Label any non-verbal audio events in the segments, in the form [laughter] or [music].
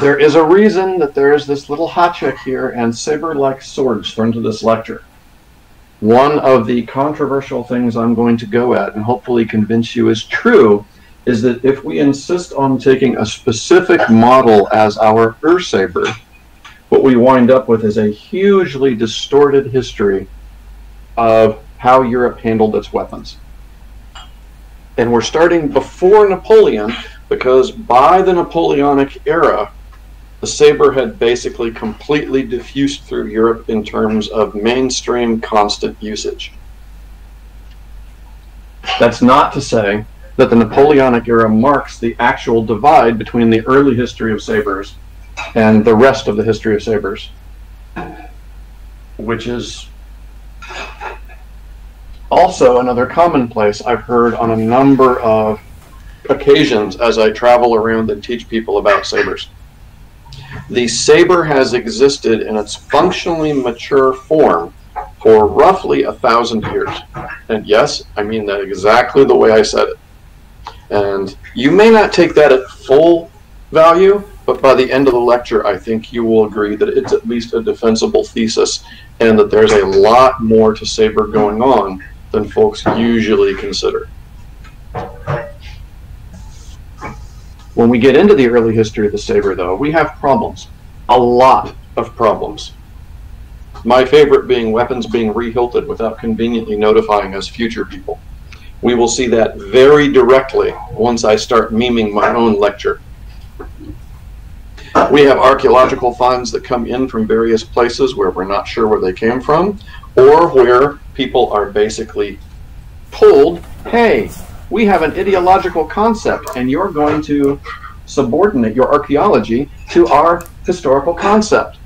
there is a reason that there is this little hotchick here and saber-like swords thrown to this lecture. One of the controversial things I'm going to go at and hopefully convince you is true is that if we insist on taking a specific model as our Ur-Saber, what we wind up with is a hugely distorted history of how Europe handled its weapons. And we're starting before Napoleon because by the Napoleonic era, the saber had basically completely diffused through Europe in terms of mainstream constant usage. That's not to say that the Napoleonic era marks the actual divide between the early history of sabers and the rest of the history of sabers, which is also another commonplace I've heard on a number of occasions as I travel around and teach people about sabers. The saber has existed in its functionally mature form for roughly a thousand years. And yes, I mean that exactly the way I said it. And you may not take that at full value, but by the end of the lecture, I think you will agree that it's at least a defensible thesis and that there's a lot more to Saber going on than folks usually consider. When we get into the early history of the Saber, though, we have problems. A lot of problems. My favorite being weapons being rehilted without conveniently notifying us future people. We will see that very directly once I start memeing my own lecture. We have archaeological finds that come in from various places where we're not sure where they came from, or where people are basically told, hey, we have an ideological concept, and you're going to subordinate your archaeology to our historical concept.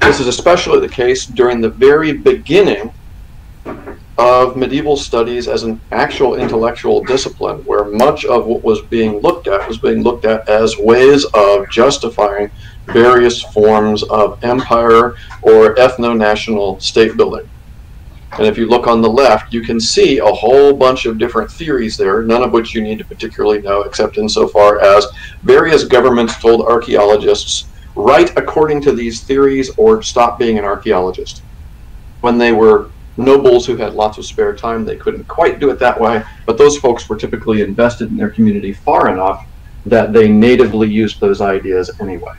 This is especially the case during the very beginning of medieval studies as an actual intellectual discipline, where much of what was being looked at was being looked at as ways of justifying various forms of empire or ethno national state building. And if you look on the left, you can see a whole bunch of different theories there, none of which you need to particularly know, except insofar as various governments told archaeologists, write according to these theories or stop being an archaeologist. When they were nobles who had lots of spare time, they couldn't quite do it that way, but those folks were typically invested in their community far enough that they natively used those ideas anyway.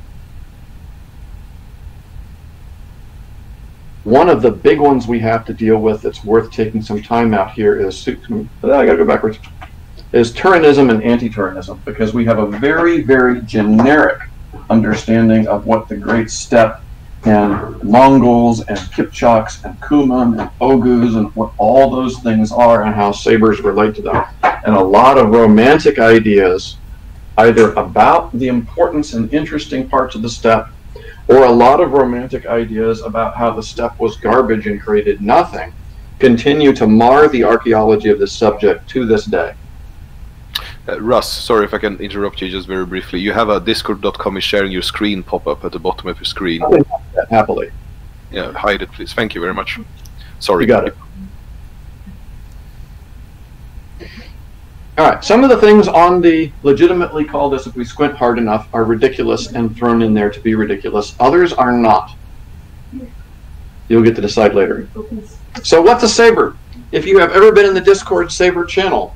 One of the big ones we have to deal with that's worth taking some time out here is, I gotta go backwards, is Turanism and anti-Turanism, because we have a very, very generic understanding of what the Great Steppe and Mongols and Kipchaks and Kuman and Oghuz and what all those things are and how sabers relate to them. And a lot of romantic ideas, either about the importance and interesting parts of the steppe, or a lot of romantic ideas about how the steppe was garbage and created nothing, continue to mar the archaeology of this subject to this day. Uh, Russ, sorry if I can interrupt you just very briefly. You have a discord.com is sharing your screen pop up at the bottom of your screen. Happily. Yeah, hide it, please. Thank you very much. Sorry. You got it. All right, some of the things on the legitimately call this, if we squint hard enough, are ridiculous and thrown in there to be ridiculous. Others are not. You'll get to decide later. So, what's a saber? If you have ever been in the Discord Saber channel,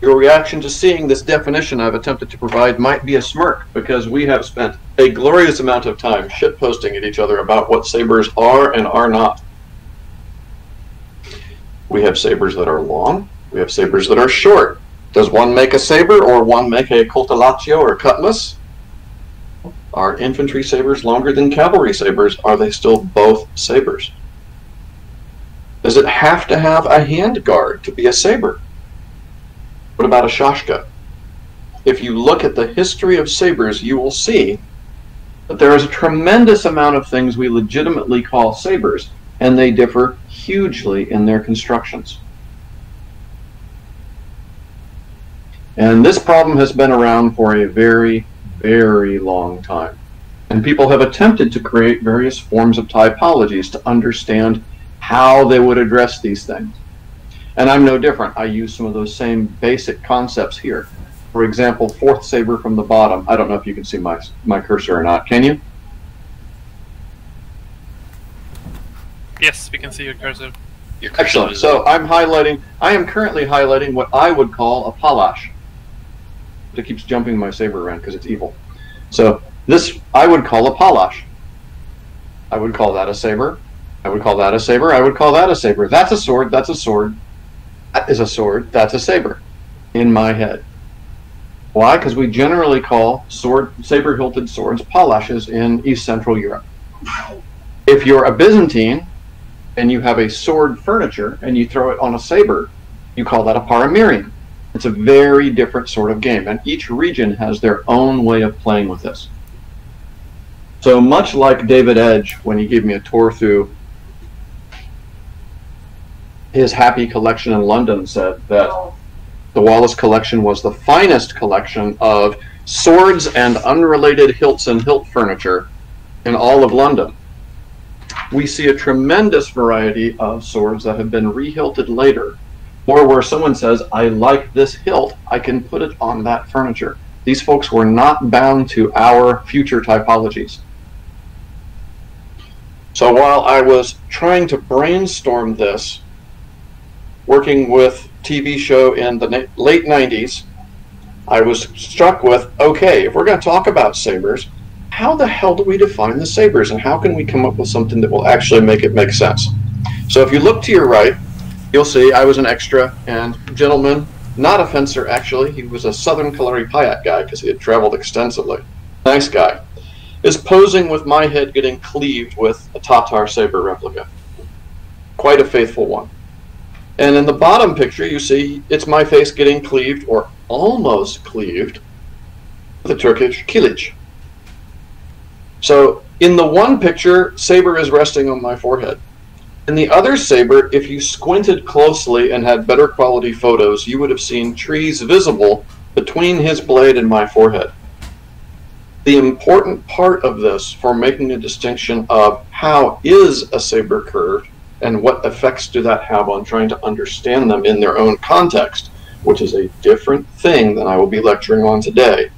your reaction to seeing this definition I've attempted to provide might be a smirk because we have spent a glorious amount of time shitposting at each other about what sabers are and are not. We have sabers that are long, we have sabers that are short. Does one make a saber or one make a coltellaccio or cutlass? Are infantry sabers longer than cavalry sabers? Are they still both sabers? Does it have to have a hand guard to be a saber? What about a shashka? If you look at the history of sabers, you will see that there is a tremendous amount of things we legitimately call sabers, and they differ hugely in their constructions. And this problem has been around for a very, very long time. And people have attempted to create various forms of typologies to understand how they would address these things. And I'm no different. I use some of those same basic concepts here. For example, fourth saber from the bottom. I don't know if you can see my, my cursor or not. Can you? Yes, we can see your cursor. Your cursor Excellent. So I'm highlighting, I am currently highlighting what I would call a palash. It keeps jumping my saber around because it's evil. So this I would call a palash. I would call that a saber. I would call that a saber. I would call that a saber. That's a sword. That's a sword. That is a sword. That's a saber. In my head. Why? Because we generally call sword saber-hilted swords palashes in East Central Europe. If you're a Byzantine, and you have a sword furniture and you throw it on a saber, you call that a paramerion. It's a very different sort of game, and each region has their own way of playing with this. So much like David Edge when he gave me a tour through his happy collection in London said that the Wallace collection was the finest collection of swords and unrelated hilts and hilt furniture in all of London we see a tremendous variety of swords that have been rehilted later, or where someone says, I like this hilt, I can put it on that furniture. These folks were not bound to our future typologies. So while I was trying to brainstorm this, working with TV show in the late 90s, I was struck with, okay, if we're going to talk about sabers, how the hell do we define the sabers and how can we come up with something that will actually make it make sense? So if you look to your right, you'll see I was an extra and gentleman, not a fencer actually, he was a Southern Kalari Payat guy because he had traveled extensively. Nice guy. Is posing with my head getting cleaved with a Tatar saber replica. Quite a faithful one. And in the bottom picture, you see it's my face getting cleaved or almost cleaved with a Turkish kilich. So in the one picture, saber is resting on my forehead. In the other saber, if you squinted closely and had better quality photos, you would have seen trees visible between his blade and my forehead. The important part of this for making a distinction of how is a saber curved and what effects do that have on trying to understand them in their own context, which is a different thing than I will be lecturing on today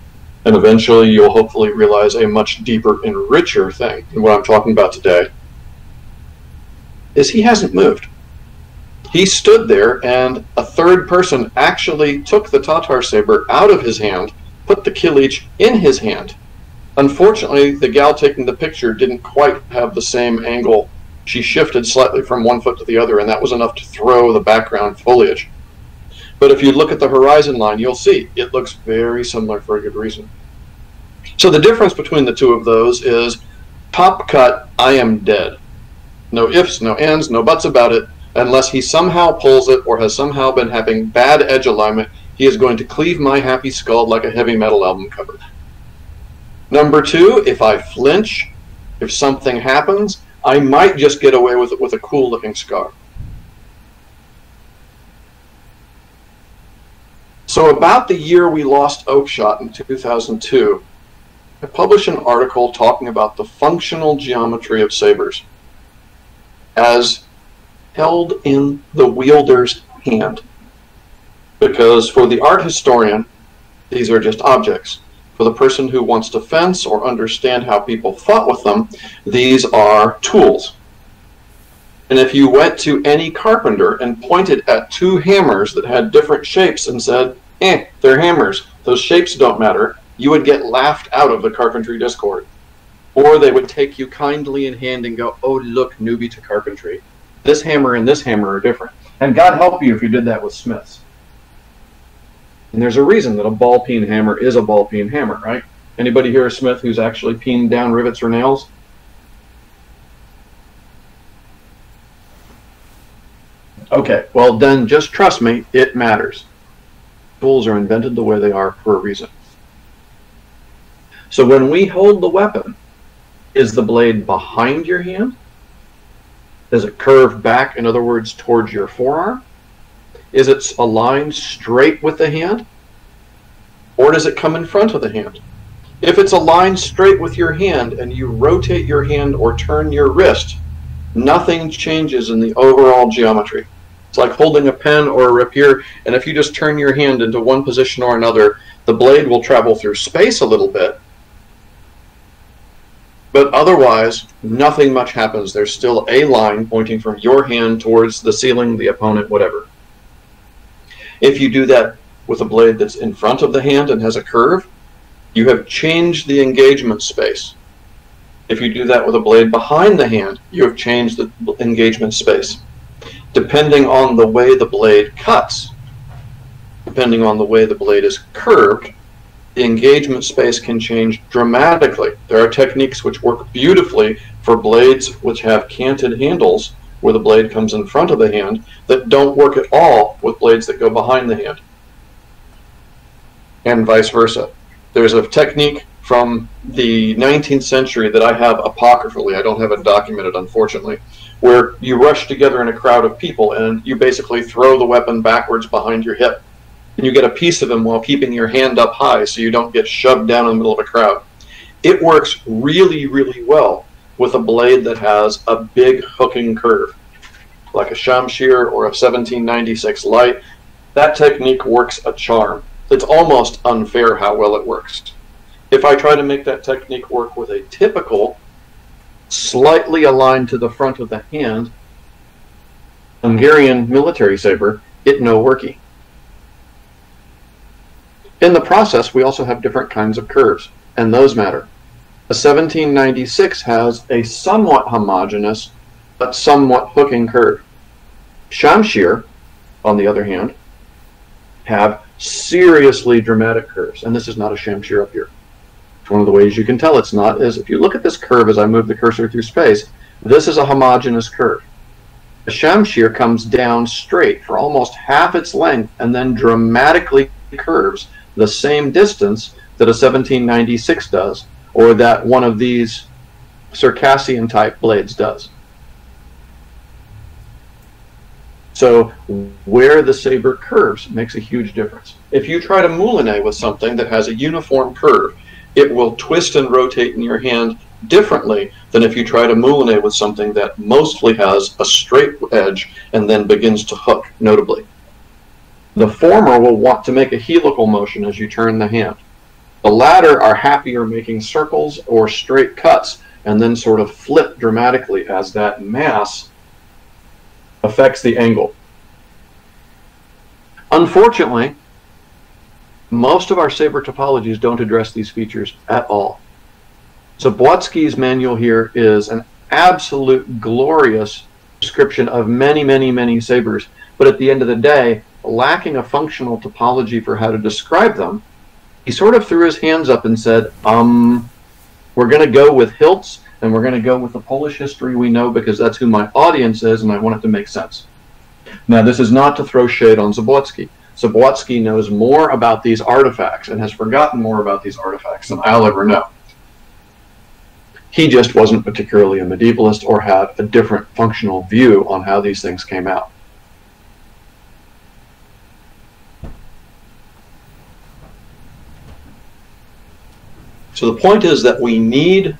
and eventually you'll hopefully realize a much deeper and richer thing than what I'm talking about today, is he hasn't moved. He stood there, and a third person actually took the Tatar saber out of his hand, put the Kilich in his hand. Unfortunately, the gal taking the picture didn't quite have the same angle. She shifted slightly from one foot to the other, and that was enough to throw the background foliage. But if you look at the horizon line, you'll see it looks very similar for a good reason. So the difference between the two of those is top cut, I am dead. No ifs, no ands, no buts about it. Unless he somehow pulls it or has somehow been having bad edge alignment, he is going to cleave my happy skull like a heavy metal album cover. Number two, if I flinch, if something happens, I might just get away with it with a cool looking scar. So about the year we lost Oakeshott in 2002, I published an article talking about the functional geometry of sabers as held in the wielder's hand. Because for the art historian, these are just objects. For the person who wants to fence or understand how people fought with them, these are tools. And if you went to any carpenter and pointed at two hammers that had different shapes and said, eh, they're hammers, those shapes don't matter, you would get laughed out of the carpentry discord. Or they would take you kindly in hand and go, oh, look, newbie to carpentry. This hammer and this hammer are different. And God help you if you did that with smiths. And there's a reason that a ball peen hammer is a ball peen hammer, right? Anybody here a smith who's actually peened down rivets or nails? Okay, well then just trust me, it matters. Tools are invented the way they are for a reason. So when we hold the weapon, is the blade behind your hand? Does it curve back, in other words, towards your forearm? Is it aligned straight with the hand? Or does it come in front of the hand? If it's aligned straight with your hand and you rotate your hand or turn your wrist, nothing changes in the overall geometry. It's like holding a pen or a rapier, and if you just turn your hand into one position or another, the blade will travel through space a little bit, but otherwise, nothing much happens. There's still a line pointing from your hand towards the ceiling, the opponent, whatever. If you do that with a blade that's in front of the hand and has a curve, you have changed the engagement space. If you do that with a blade behind the hand, you have changed the engagement space. Depending on the way the blade cuts, depending on the way the blade is curved, the engagement space can change dramatically. There are techniques which work beautifully for blades which have canted handles where the blade comes in front of the hand that don't work at all with blades that go behind the hand. And vice versa. There's a technique from the 19th century that I have apocryphally, I don't have it documented unfortunately, where you rush together in a crowd of people and you basically throw the weapon backwards behind your hip and you get a piece of them while keeping your hand up high so you don't get shoved down in the middle of a crowd. It works really, really well with a blade that has a big hooking curve, like a Shamshir or a 1796 light. That technique works a charm. It's almost unfair how well it works. If I try to make that technique work with a typical, slightly aligned to the front of the hand, Hungarian military saber, it no worky. In the process, we also have different kinds of curves, and those matter. A 1796 has a somewhat homogeneous, but somewhat hooking curve. Shamshir, on the other hand, have seriously dramatic curves, and this is not a Shamshir up here. One of the ways you can tell it's not is if you look at this curve as I move the cursor through space, this is a homogeneous curve. The Shamshir comes down straight for almost half its length and then dramatically curves the same distance that a 1796 does, or that one of these Circassian type blades does. So where the saber curves makes a huge difference. If you try to moulinet with something that has a uniform curve, it will twist and rotate in your hand differently than if you try to moulinet with something that mostly has a straight edge and then begins to hook notably. The former will want to make a helical motion as you turn the hand. The latter are happier making circles or straight cuts and then sort of flip dramatically as that mass affects the angle. Unfortunately, most of our saber topologies don't address these features at all. Zabłocki's manual here is an absolute glorious description of many, many, many sabers, but at the end of the day, lacking a functional topology for how to describe them, he sort of threw his hands up and said, um, we're going to go with hilts and we're going to go with the Polish history we know because that's who my audience is and I want it to make sense. Now, this is not to throw shade on Zabłocki. Zabłocki knows more about these artifacts and has forgotten more about these artifacts than I'll ever know. He just wasn't particularly a medievalist or had a different functional view on how these things came out. So the point is that we need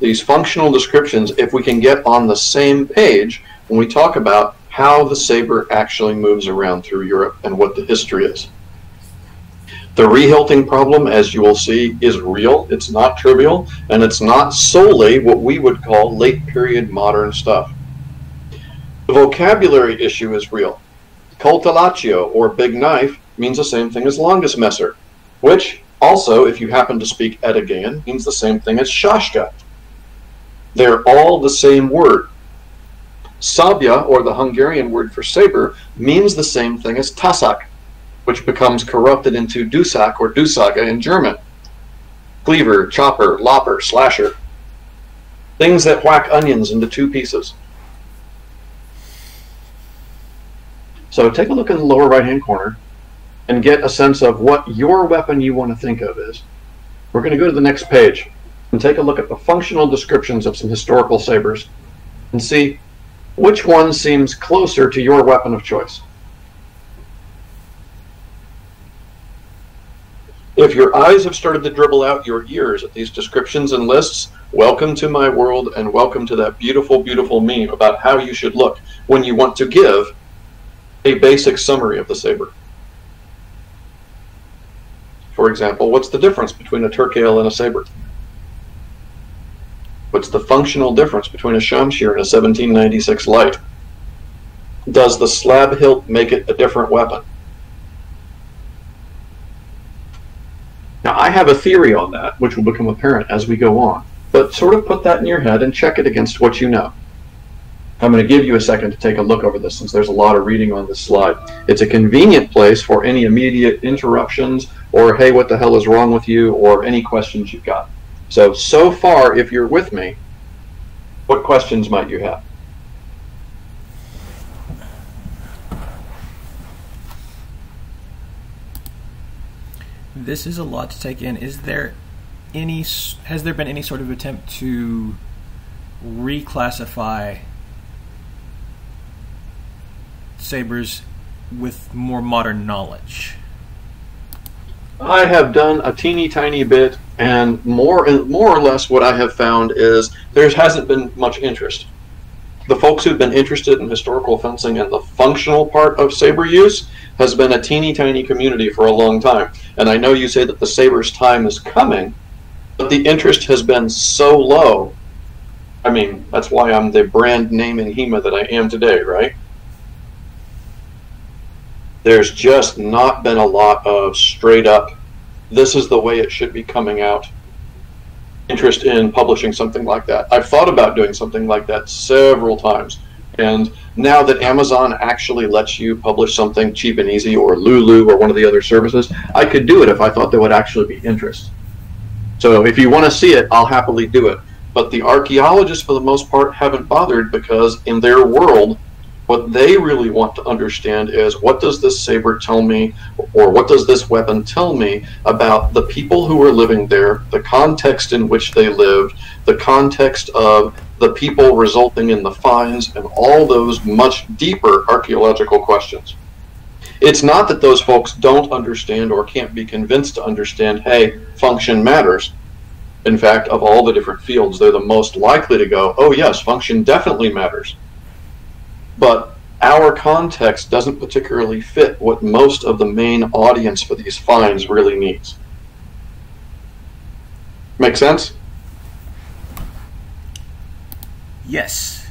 these functional descriptions if we can get on the same page when we talk about how the saber actually moves around through Europe and what the history is. The rehilting problem, as you will see, is real. It's not trivial, and it's not solely what we would call late period modern stuff. The vocabulary issue is real. Coltellaccio, or big knife, means the same thing as messer, which also, if you happen to speak Edagayan, means the same thing as Shashka. They're all the same word. Szablya, or the Hungarian word for saber, means the same thing as Tasak, which becomes corrupted into Dusak or Dusaga in German. Cleaver, chopper, lopper, slasher. Things that whack onions into two pieces. So take a look in the lower right hand corner and get a sense of what your weapon you want to think of is. We're going to go to the next page and take a look at the functional descriptions of some historical sabers and see which one seems closer to your weapon of choice. If your eyes have started to dribble out your ears at these descriptions and lists, welcome to my world and welcome to that beautiful, beautiful meme about how you should look when you want to give a basic summary of the saber. For example, what's the difference between a Turkale and a saber? What's the functional difference between a Shamshir and a 1796 light? Does the slab hilt make it a different weapon? Now, I have a theory on that, which will become apparent as we go on, but sort of put that in your head and check it against what you know. I'm going to give you a second to take a look over this since there's a lot of reading on this slide. It's a convenient place for any immediate interruptions or, hey, what the hell is wrong with you, or any questions you've got. So, so far, if you're with me, what questions might you have? This is a lot to take in. Is there any, has there been any sort of attempt to reclassify sabers with more modern knowledge? I have done a teeny tiny bit, and more more or less what I have found is there hasn't been much interest. The folks who've been interested in historical fencing and the functional part of saber use has been a teeny tiny community for a long time. And I know you say that the saber's time is coming, but the interest has been so low. I mean, that's why I'm the brand name in HEMA that I am today, right? There's just not been a lot of straight up, this is the way it should be coming out interest in publishing something like that. I've thought about doing something like that several times. And now that Amazon actually lets you publish something cheap and easy, or Lulu, or one of the other services, I could do it if I thought there would actually be interest. So if you want to see it, I'll happily do it. But the archaeologists, for the most part, haven't bothered because in their world, what they really want to understand is what does this saber tell me, or what does this weapon tell me about the people who were living there, the context in which they lived, the context of the people resulting in the finds, and all those much deeper archaeological questions. It's not that those folks don't understand or can't be convinced to understand, hey, function matters. In fact, of all the different fields, they're the most likely to go, oh, yes, function definitely matters but our context doesn't particularly fit what most of the main audience for these finds really needs. Make sense? Yes.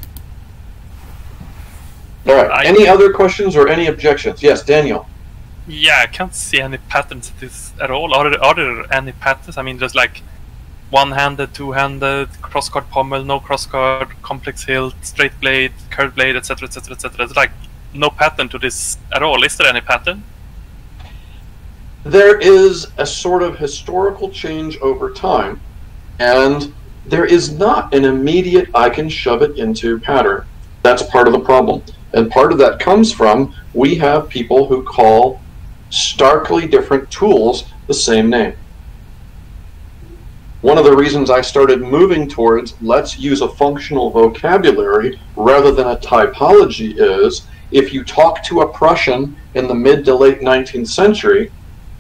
All right. I- any other questions or any objections? Yes, Daniel. Yeah, I can't see any patterns in this at all. Are there, are there any patterns? I mean, just like one-handed, two-handed, crossguard pommel, no crossguard, complex hilt, straight blade, curved blade, etc., etc., etc. There's like no pattern to this at all. Is there any pattern? There is a sort of historical change over time, and there is not an immediate I can shove it into pattern. That's part of the problem. And part of that comes from we have people who call starkly different tools the same name. One of the reasons I started moving towards let's use a functional vocabulary rather than a typology is if you talk to a Prussian in the mid to late 19th century,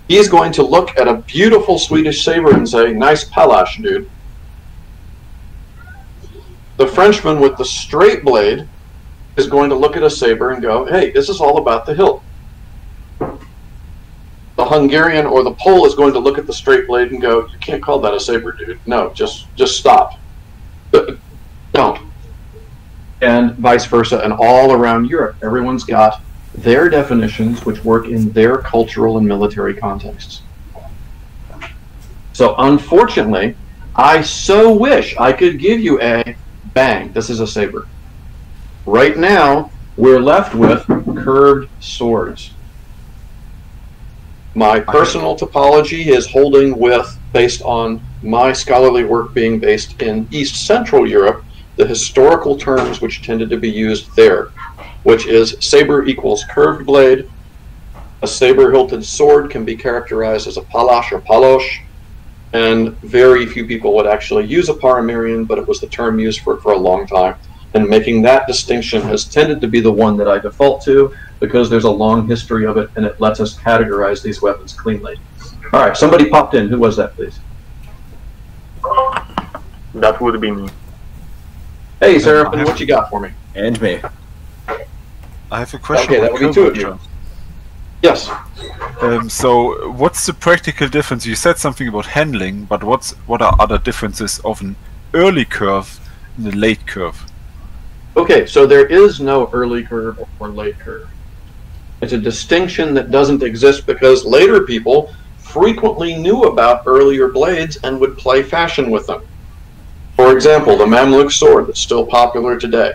he's going to look at a beautiful Swedish saber and say, nice palash, dude. The Frenchman with the straight blade is going to look at a saber and go, hey, this is all about the hilt the Hungarian or the Pole is going to look at the straight blade and go, "You can't call that a saber, dude. No, just just stop. Don't." And vice versa, and all around Europe, everyone's got their definitions which work in their cultural and military contexts. So, unfortunately, I so wish I could give you a bang. This is a saber. Right now, we're left with curved swords. My personal topology is holding with, based on my scholarly work being based in East Central Europe, the historical terms which tended to be used there, which is saber equals curved blade. A saber hilted sword can be characterized as a palash or palosh, and very few people would actually use a paramerion, but it was the term used for it for a long time. And making that distinction has tended to be the one that I default to, because there's a long history of it and it lets us categorize these weapons cleanly. All right, somebody popped in. Who was that, please? That would be me. Hey, Seraphin, what you got for me? And me. I have a question. Okay, that about would be two of you. Yes. Um, so, what's the practical difference? You said something about handling, but what's what are other differences of an early curve and a late curve? Okay, so there is no early curve or late curve. It's a distinction that doesn't exist because later people frequently knew about earlier blades and would play fashion with them. For example, the Mamluk sword that's still popular today.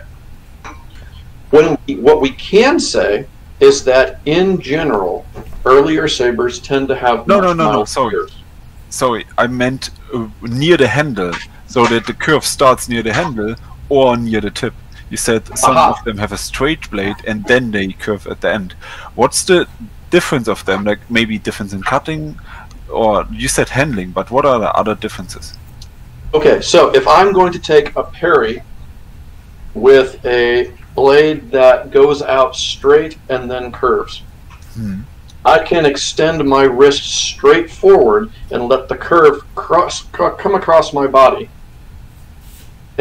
When we, what we can say is that in general, earlier sabers tend to have No, no, no, no, sorry. curves. Sorry, I meant uh, near the handle, so that the curve starts near the handle or near the tip. You said some Aha. of them have a straight blade and then they curve at the end. What's the difference of them? Like maybe difference in cutting, or you said handling, but what are the other differences? Okay, so if I'm going to take a parry with a blade that goes out straight and then curves, Hmm. I can extend my wrist straight forward and let the curve cross co- come across my body.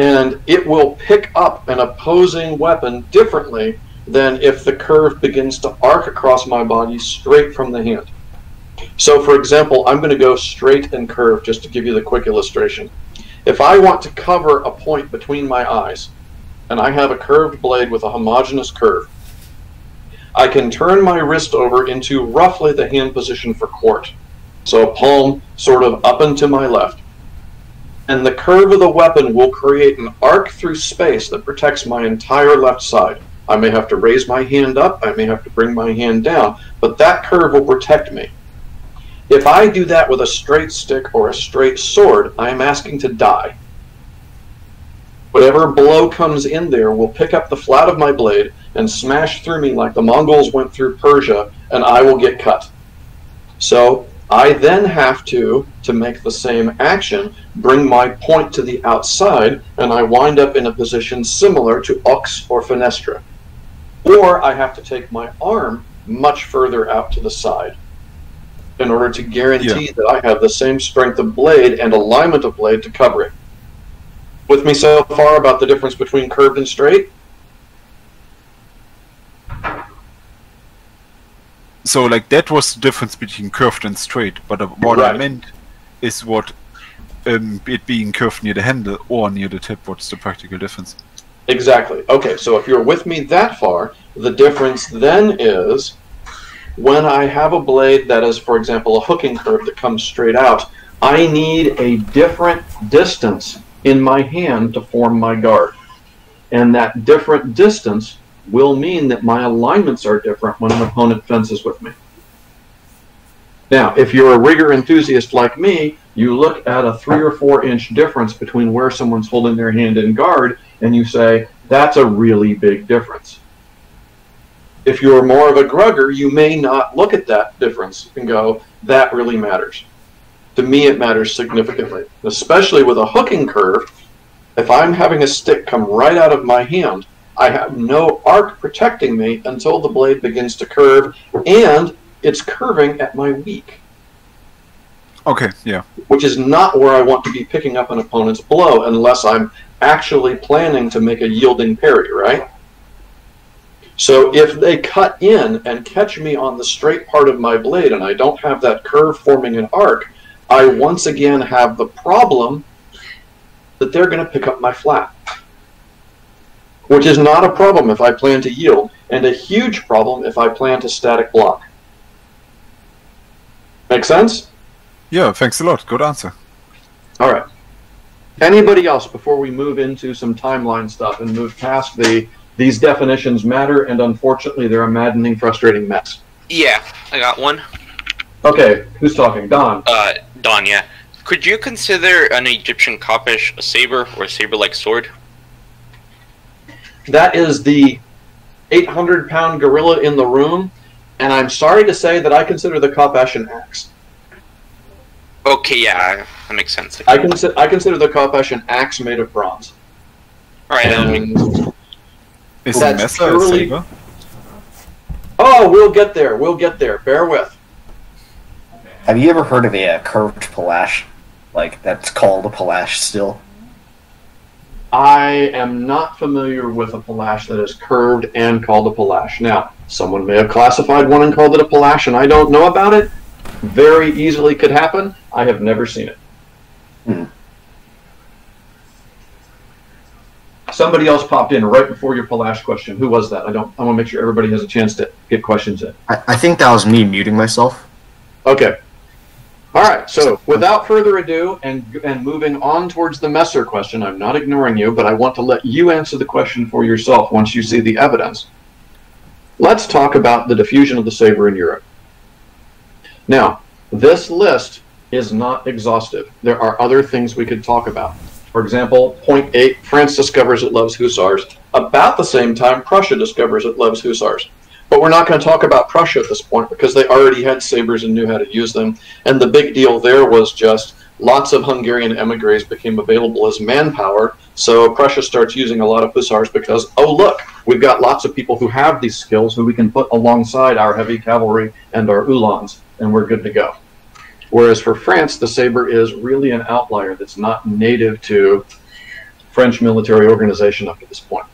And it will pick up an opposing weapon differently than if the curve begins to arc across my body straight from the hand. So, for example, I'm going to go straight and curve just to give you the quick illustration. If I want to cover a point between my eyes, and I have a curved blade with a homogeneous curve, I can turn my wrist over into roughly the hand position for quart. So a palm sort of up and to my left. And the curve of the weapon will create an arc through space that protects my entire left side. I may have to raise my hand up, I may have to bring my hand down, but that curve will protect me. If I do that with a straight stick or a straight sword, I am asking to die. Whatever blow comes in there will pick up the flat of my blade and smash through me like the Mongols went through Persia, and I will get cut. So I then have to, to make the same action, bring my point to the outside, and I wind up in a position similar to Ox or Fenestra. Or I have to take my arm much further out to the side in order to guarantee that I have the same strength of blade and alignment of blade to cover it. With me so far about the difference between curved and straight? So, like that was the difference between curved and straight. But uh, what I meant is what um, it being curved near the handle or near the tip. What's the practical difference? Exactly. Okay, so if you're with me that far, the difference then is when I have a blade that is, for example, a hooking curve that comes straight out, I need a different distance in my hand to form my guard. And that different distance will mean that my alignments are different when an opponent fences with me. Now, if you're a rigger enthusiast like me, you look at a three or four inch difference between where someone's holding their hand in guard and you say, that's a really big difference. If you're more of a grugger, you may not look at that difference and go, that really matters. To me, it matters significantly, especially with a hooking curve. If I'm having a stick come right out of my hand, I have no arc protecting me until the blade begins to curve, and it's curving at my weak Okay, yeah. which is not where I want to be picking up an opponent's blow unless I'm actually planning to make a yielding parry, right? So if they cut in and catch me on the straight part of my blade and I don't have that curve forming an arc, I once again have the problem that they're going to pick up my flat. Which is not a problem if I plan to yield, and a huge problem if I plan to static block. Make sense? Yeah, thanks a lot. Good answer. All right. Anybody else before we move into some timeline stuff and move past the these definitions matter and unfortunately they're a maddening, frustrating mess. Yeah, I got one. Okay, who's talking? Don. Uh, Don, yeah. could you consider an Egyptian Khopesh a saber or a saber-like sword? That is the 800 pound gorilla in the room, and I'm sorry to say that I consider the Khopesh an axe. Okay, yeah, that makes sense. I consider I consider the Khopesh an axe made of bronze. All right, that would make Is That's Messer a purely- oh, we'll get there. We'll get there. Bear with. Have you ever heard of a uh, curved palash? Like that's called a palash still. I am not familiar with a Palash that is curved and called a Palash. Now, someone may have classified one and called it a Palash, and I don't know about it. Very easily could happen. I have never seen it. Hmm. Somebody else popped in right before your Palash question. Who was that? I don't. I want to make sure everybody has a chance to get questions in. I, I think that was me muting myself. Okay. All right. So, without further ado, and and moving on towards the Messer question, I'm not ignoring you, but I want to let you answer the question for yourself once you see the evidence. Let's talk about the diffusion of the saber in Europe. Now, this list is not exhaustive. There are other things we could talk about. For example, point eight: France discovers it loves hussars. About the same time, Prussia discovers it loves hussars. But we're not going to talk about Prussia at this point because they already had sabers and knew how to use them. And the big deal there was just lots of Hungarian emigres became available as manpower. So Prussia starts using a lot of hussars because, oh, look, we've got lots of people who have these skills who we can put alongside our heavy cavalry and our uhlans, and we're good to go. Whereas for France, the saber is really an outlier that's not native to French military organization up to this point.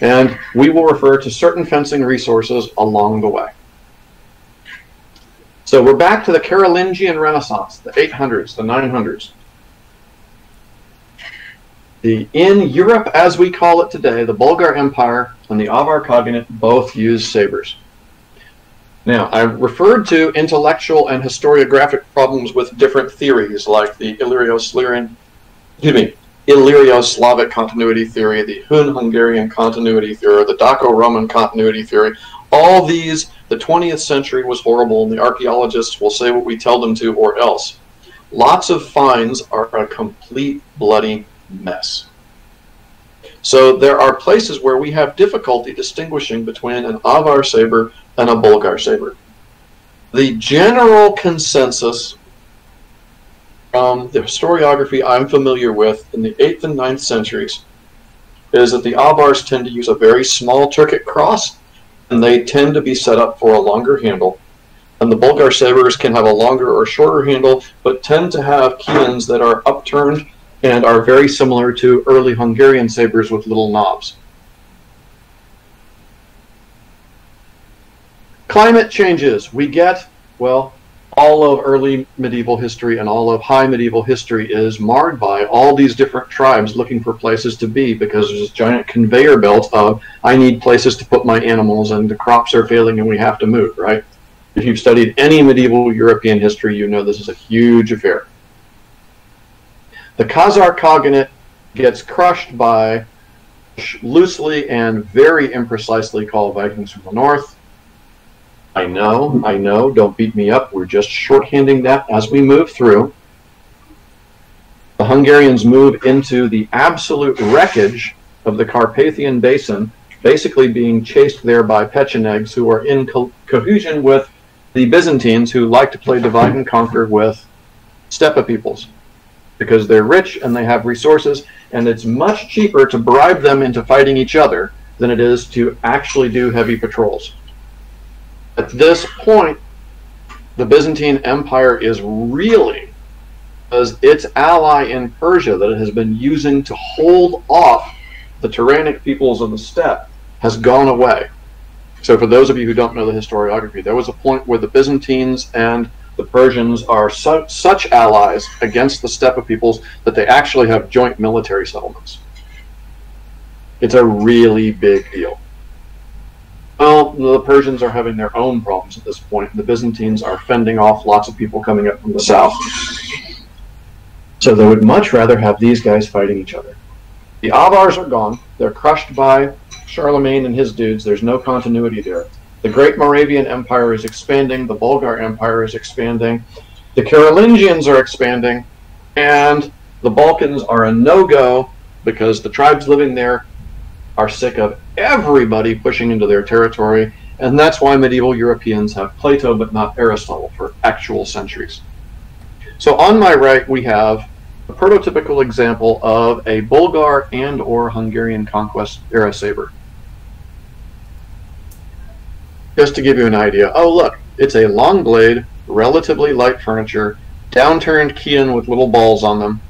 And we will refer to certain fencing resources along the way. So we're back to the Carolingian Renaissance, the 800s, the 900s. The in Europe, as we call it today, the Bulgar Empire and the Avar Khaganate both used sabers. Now, I've referred to intellectual and historiographic problems with different theories, like the Illyrio-Slavian, excuse me, Illyrio-Slavic continuity theory, the Hun-Hungarian continuity theory, the Daco-Roman continuity theory. All these, the 20th century was horrible, and the archaeologists will say what we tell them to, or else. Lots of finds are a complete bloody mess. So there are places where we have difficulty distinguishing between an Avar saber and a Bulgar saber. The general consensus from the historiography I'm familiar with in the 8th and 9th centuries is that the Avars tend to use a very small Turkic cross and they tend to be set up for a longer handle. And the Bulgar sabers can have a longer or shorter handle, but tend to have kians that are upturned and are very similar to early Hungarian sabers with little knobs. Climate changes. We get, well, all of early medieval history and all of high medieval history is marred by all these different tribes looking for places to be because there's this giant conveyor belt of I need places to put my animals and the crops are failing and we have to move, right? If you've studied any medieval European history, you know this is a huge affair. The Khazar Khaganate gets crushed by loosely and very imprecisely called Vikings from the north I know, I know, don't beat me up. We're just shorthanding that as we move through. The Hungarians move into the absolute wreckage of the Carpathian Basin, basically being chased there by Pechenegs, who are in co- cohesion with the Byzantines, who like to play divide and conquer with steppe peoples because they're rich and they have resources, and it's much cheaper to bribe them into fighting each other than it is to actually do heavy patrols. At this point, the Byzantine Empire is reeling as its ally in Persia that it has been using to hold off the Turanic peoples of the steppe has gone away. So, for those of you who don't know the historiography, there was a point where the Byzantines and the Persians are su- such allies against the steppe peoples that they actually have joint military settlements. It's a really big deal. Well, the Persians are having their own problems at this point. The Byzantines are fending off lots of people coming up from the south. So they would much rather have these guys fighting each other. The Avars are gone. They're crushed by Charlemagne and his dudes. There's no continuity there. The Great Moravian Empire is expanding. The Bulgar Empire is expanding. The Carolingians are expanding. And the Balkans are a no go because the tribes living there are sick of everybody pushing into their territory, and that's why medieval Europeans have Plato but not Aristotle for actual centuries. So on my right we have a prototypical example of a Bulgar and or Hungarian conquest era saber. Just to give you an idea, oh look, it's a long blade, relatively light furniture, downturned kian with little balls on them,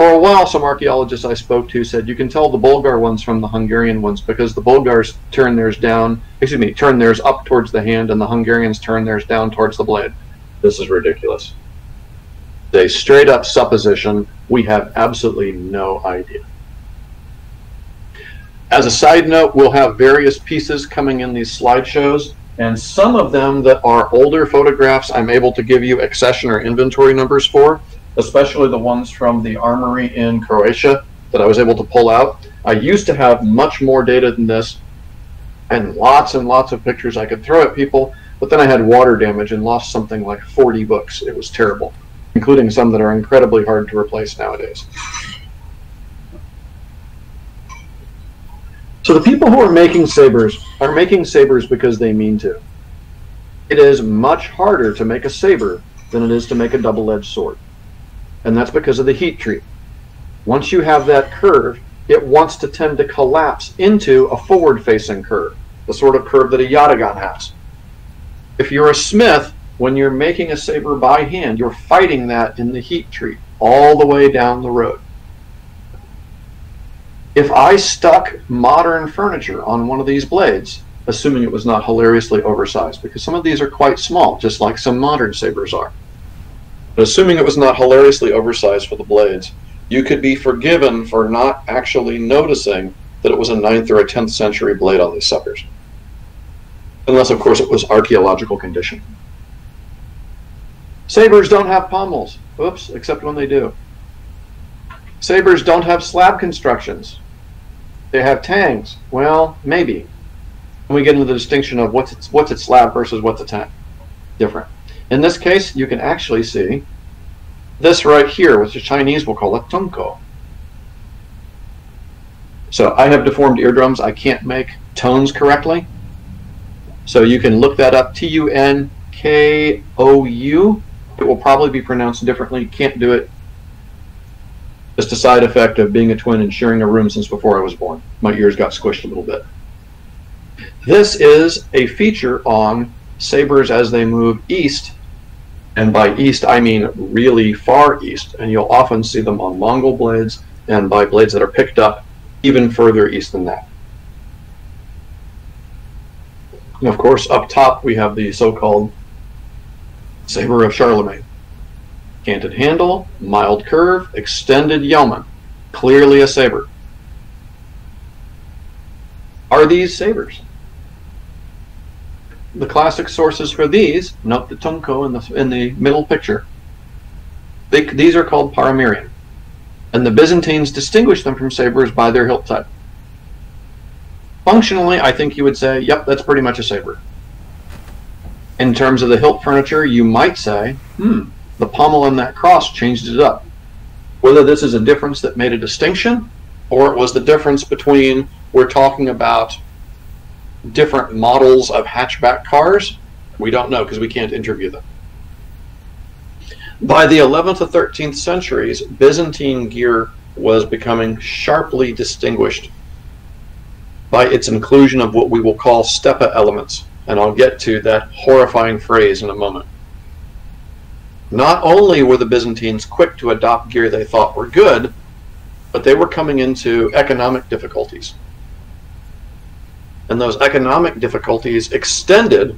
For a while, some archaeologists I spoke to said you can tell the Bulgar ones from the Hungarian ones because the Bulgars turn theirs down, excuse me, turn theirs up towards the hand, and the Hungarians turn theirs down towards the blade. This is ridiculous. A straight up supposition. We have absolutely no idea. As a side note, we'll have various pieces coming in these slideshows, and some of them that are older photographs I'm able to give you accession or inventory numbers for, especially the ones from the armory in Croatia that I was able to pull out. I used to have much more data than this and lots and lots of pictures I could throw at people, but then I had water damage and lost something like 40 books. It was terrible, including some that are incredibly hard to replace nowadays. So the people who are making sabers are making sabers because they mean to. It is much harder to make a saber than it is to make a double-edged sword. And that's because of the heat treat. Once you have that curve, it wants to tend to collapse into a forward-facing curve, the sort of curve that a yataghan has. If you're a smith, when you're making a saber by hand, you're fighting that in the heat treat all the way down the road if I stuck modern furniture on one of these blades, assuming it was not hilariously oversized, because some of these are quite small, just like some modern sabers are. Assuming it was not hilariously oversized for the blades, you could be forgiven for not actually noticing that it was a 9th or a 10th century blade on these suckers. Unless, of course, it was archaeological condition. Sabers don't have pommels. Oops, except when they do. Sabers don't have slab constructions. They have tangs. Well, maybe. When we get into the distinction of what's what's its slab versus what's a tang. Different. In this case, you can actually see this right here, which the Chinese will call a tunkou. So I have deformed eardrums. I can't make tones correctly. So you can look that up, T-U-N-K-O-U. It will probably be pronounced differently. You can't do it just a side effect of being a twin and sharing a room since before I was born. My ears got squished a little bit. This is a feature on sabers as they move east, and by east I mean really far east, and you'll often see them on Mongol blades and by blades that are picked up even further east than that. And of course, up top we have the so-called saber of Charlemagne. Canted handle, mild curve, extended yelman. Clearly a saber. Are these sabers? The classic sources for these, note the Tunkou in the, in the middle picture. They, these are called paramerion. And the Byzantines distinguished them from sabers by their hilt type. Functionally, I think you would say, yep, that's pretty much a saber. In terms of the hilt furniture, you might say, hmm, the pommel on that cross changed it up. Whether this is a difference that made a distinction, or it was the difference between we're talking about different models of hatchback cars, we don't know because we can't interview them. By the 11th and 13th centuries, Byzantine gear was becoming sharply distinguished by its inclusion of what we will call steppe elements, and I'll get to that horrifying phrase in a moment. Not only were the Byzantines quick to adopt gear they thought were good, but they were coming into economic difficulties. And those economic difficulties extended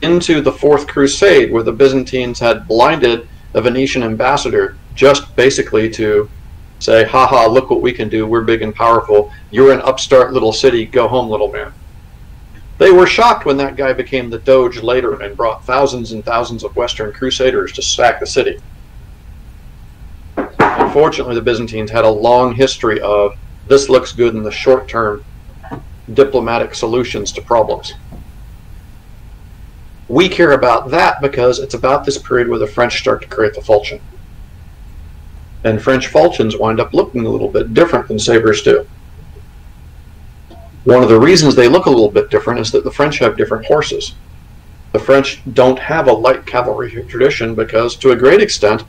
into the Fourth Crusade, where the Byzantines had blinded the Venetian ambassador just basically to say, haha, look what we can do, we're big and powerful, you're an upstart little city, go home, little man. They were shocked when that guy became the Doge later and brought thousands and thousands of Western crusaders to sack the city. Unfortunately, the Byzantines had a long history of this looks good in the short term diplomatic solutions to problems. We care about that because it's about this period where the French start to create the falchion. And French falchions wind up looking a little bit different than sabers do. One of the reasons they look a little bit different is that the French have different horses. The French don't have a light cavalry tradition because, to a great extent,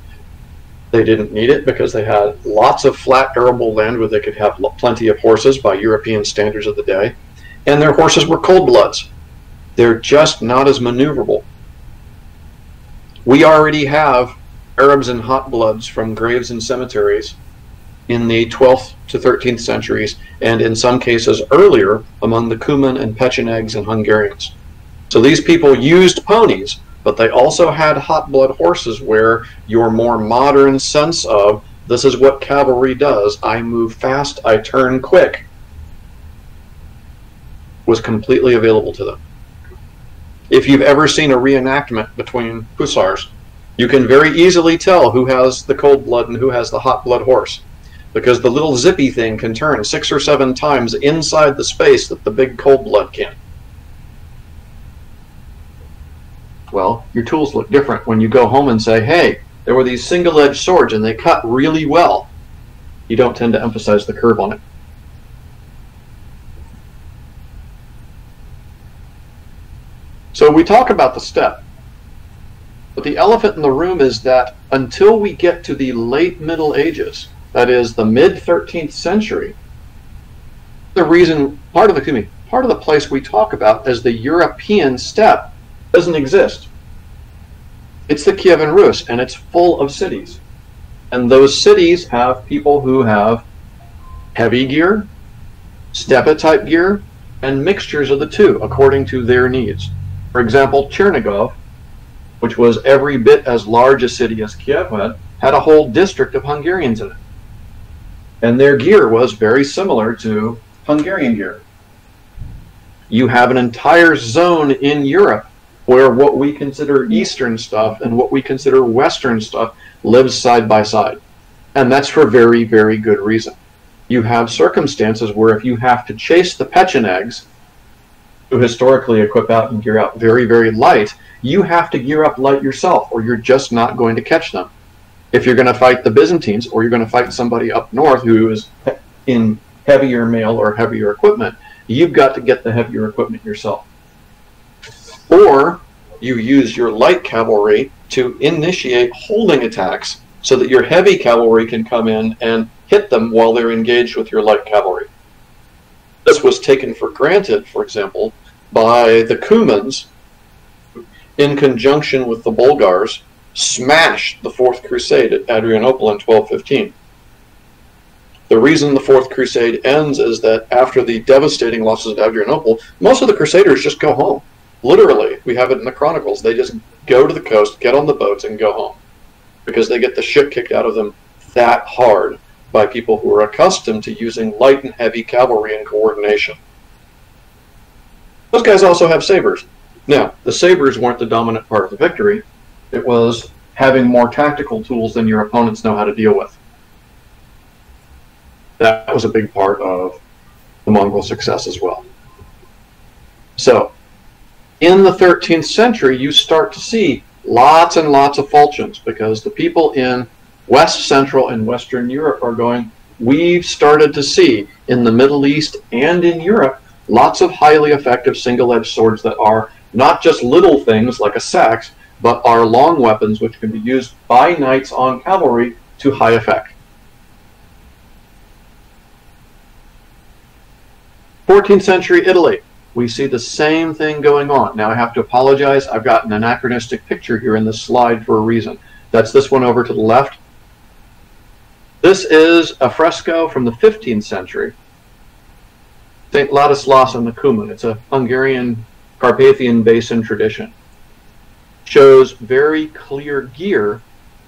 they didn't need it because they had lots of flat, arable land where they could have plenty of horses by European standards of the day, and their horses were cold bloods. They're just not as maneuverable. We already have Arabs and hot bloods from graves and cemeteries in the 12th to 13th centuries, and in some cases earlier among the Cuman and Pechenegs and Hungarians. So these people used ponies, but they also had hot blood horses where your more modern sense of this is what cavalry does I move fast, I turn quick was completely available to them. If you've ever seen a reenactment between hussars, you can very easily tell who has the cold blood and who has the hot blood horse because the little zippy thing can turn six or seven times inside the space that the big cold blood can. Well, your tools look different when you go home and say, hey, there were these single edged swords and they cut really well. You don't tend to emphasize the curve on it. So we talk about the steppe. But the elephant in the room is that until we get to the late Middle Ages, that is the mid 13th century, the reason, part of the, excuse me, part of the place we talk about as the European steppe doesn't exist. It's the Kievan Rus, and it's full of cities. And those cities have people who have heavy gear, steppe type gear, and mixtures of the two according to their needs. For example, Chernigov, which was every bit as large a city as Kiev had, had a whole district of Hungarians in it. And their gear was very similar to Hungarian gear. You have an entire zone in Europe where what we consider Eastern stuff and what we consider Western stuff lives side by side. And that's for very, very good reason. You have circumstances where if you have to chase the Pechenegs, who historically equip out and gear out very, very light, you have to gear up light yourself, or you're just not going to catch them. If you're going to fight the Byzantines, or you're going to fight somebody up north who is in heavier mail or heavier equipment, you've got to get the heavier equipment yourself. Or you use your light cavalry to initiate holding attacks so that your heavy cavalry can come in and hit them while they're engaged with your light cavalry. This was taken for granted, for example, by the Cumans in conjunction with the Bulgars, smashed the Fourth Crusade at Adrianople in 1215. The reason the Fourth Crusade ends is that after the devastating losses at Adrianople, most of the Crusaders just go home. Literally, we have it in the Chronicles. They just go to the coast, get on the boats, and go home because they get the shit kicked out of them that hard by people who are accustomed to using light and heavy cavalry in coordination. Those guys also have sabers. Now, the sabers weren't the dominant part of the victory. It was having more tactical tools than your opponents know how to deal with. That was a big part of the Mongol success as well. So, in the 13th century, you start to see lots and lots of falchions because the people in West Central and Western Europe are going, we've started to see in the Middle East and in Europe lots of highly effective single edged swords that are not just little things like a sax, but are long weapons which can be used by knights on cavalry to high effect. 14th century Italy, we see the same thing going on. Now I have to apologize, I've got an anachronistic picture here in this slide for a reason. That's this one over to the left. This is a fresco from the 15th century. St. Ladislas and the Cuman. It's a Hungarian Carpathian Basin tradition. Shows very clear gear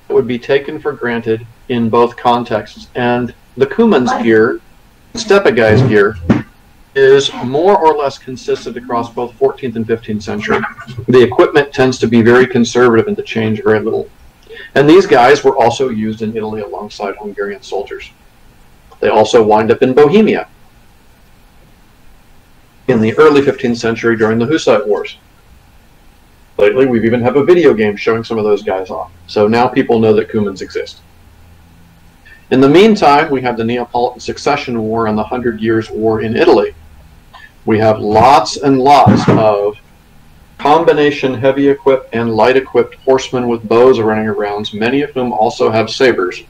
that would be taken for granted in both contexts. And the Cuman's gear, Steppe guy's gear, is more or less consistent across both 14th and 15th century. The equipment tends to be very conservative and to change very little. And these guys were also used in Italy alongside Hungarian soldiers. They also wind up in Bohemia in the early 15th century during the Hussite Wars. Lately, we've even have a video game showing some of those guys off. So now people know that Cumans exist. In the meantime, we have the Neapolitan Succession War and the Hundred Years' War in Italy. We have lots and lots of combination heavy equipped and light equipped horsemen with bows running around, many of whom also have sabers,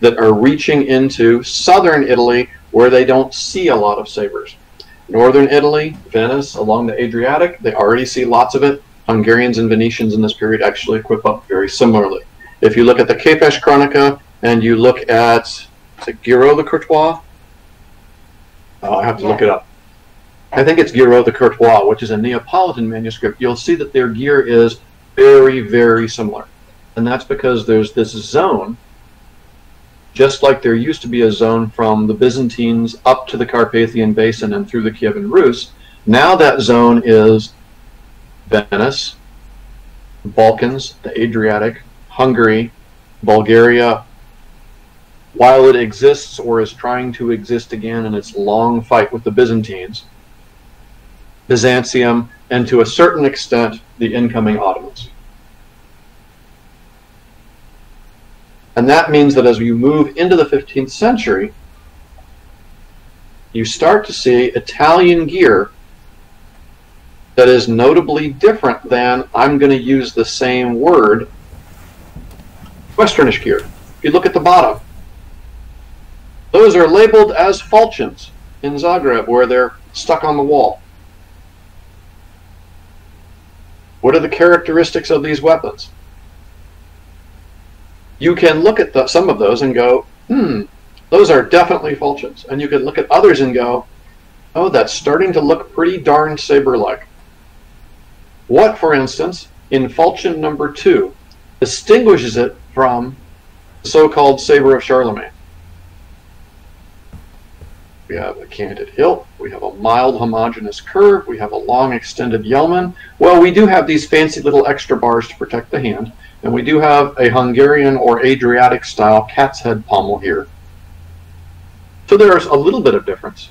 that are reaching into southern Italy where they don't see a lot of sabers. Northern Italy, Venice, along the Adriatic, they already see lots of it. Hungarians and Venetians in this period actually equip up very similarly. If you look at the Képes Chronica and you look at Guiron le Courtois? Oh, I have to look it up. I think it's Guiron le Courtois, which is a Neapolitan manuscript. You'll see that their gear is very, very similar. And that's because there's this zone, just like there used to be a zone from the Byzantines up to the Carpathian Basin and through the Kievan Rus. Now that zone is Venice, the Balkans, the Adriatic, Hungary, Bulgaria, while it exists or is trying to exist again in its long fight with the Byzantines, Byzantium, and to a certain extent, the incoming Ottomans. And that means that as you move into the 15th century, you start to see Italian gear that is notably different than, I'm going to use the same word, Westernish gear. If you look at the bottom, those are labeled as falchions in Zagreb, where they're stuck on the wall. What are the characteristics of these weapons? You can look at the, some of those and go, hmm, those are definitely falchions. And you can look at others and go, oh, that's starting to look pretty darn saber-like. What, for instance, in falchion number two, distinguishes it from the so-called saber of Charlemagne? We have a canted hilt. We have a mild homogeneous curve. We have a long extended yelman. Well, we do have these fancy little extra bars to protect the hand. And we do have a Hungarian or Adriatic style cat's head pommel here. So there's a little bit of difference.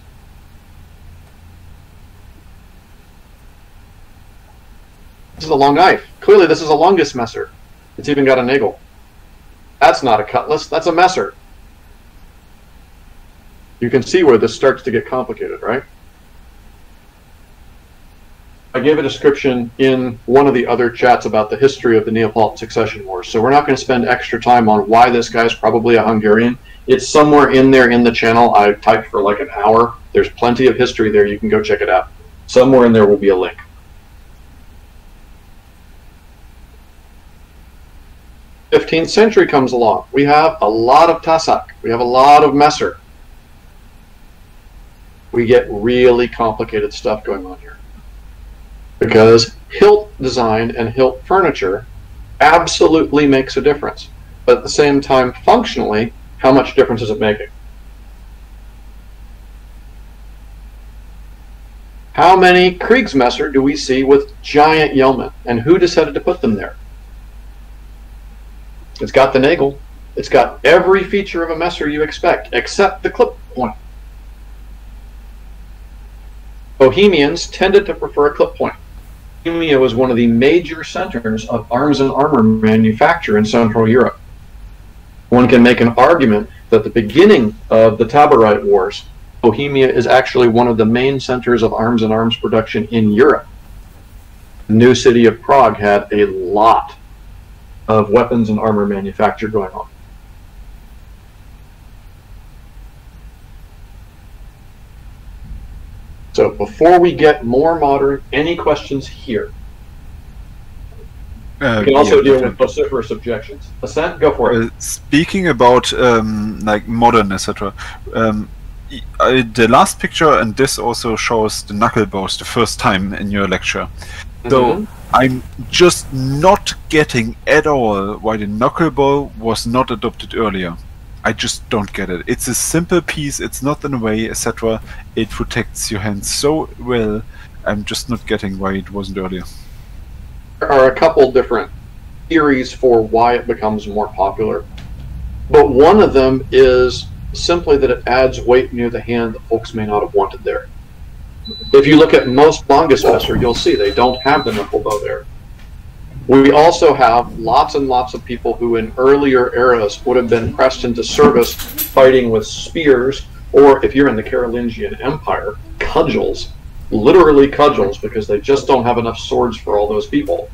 This is a long knife. Clearly this is a langes messer. It's even got a nagel. That's not a cutlass, that's a messer. You can see where this starts to get complicated, right? I gave a description in one of the other chats about the history of the Neapolitan succession wars, so we're not going to spend extra time on why this guy's probably a Hungarian. It's somewhere in there in the channel. I typed for like an hour. There's plenty of history there. You can go check it out. Somewhere in there will be a link. 15th century comes along. We have a lot of Tassak. We have a lot of Messer we get really complicated stuff going on here. Because hilt design and hilt furniture absolutely makes a difference. But at the same time, functionally, how much difference is it making? How many Kriegsmesser do we see with giant yeomen? And who decided to put them there? It's got the nagel. It's got every feature of a messer you expect, except the clip point. Bohemians tended to prefer a clip point. Bohemia was one of the major centers of arms and armor manufacture in Central Europe. One can make an argument that the beginning of the Taborite Wars, Bohemia is actually one of the main centers of arms and arms production in Europe. The new city of Prague had a lot of weapons and armor manufacture going on. So before we get more modern, any questions here? Uh, We can also yeah, deal with vociferous objections. Ascent, go for it. Uh, speaking about um, like modern etc. Um, the last picture and this also shows the knuckle bows the first time in your lecture. So Mhm. I'm just not getting at all why the knuckle bow was not adopted earlier. I just don't get it. It's a simple piece. It's not in a way etc. It protects your hands so well. I'm just not getting why it wasn't earlier. There are a couple different theories for why it becomes more popular. But one of them is simply that it adds weight near the hand that folks may not have wanted there. If you look at most langes messer, you'll see they don't have the knuckle bow there. We also have lots and lots of people who in earlier eras would have been pressed into service fighting with spears, or if you're in the Carolingian Empire, cudgels, literally cudgels, because they just don't have enough swords for all those people,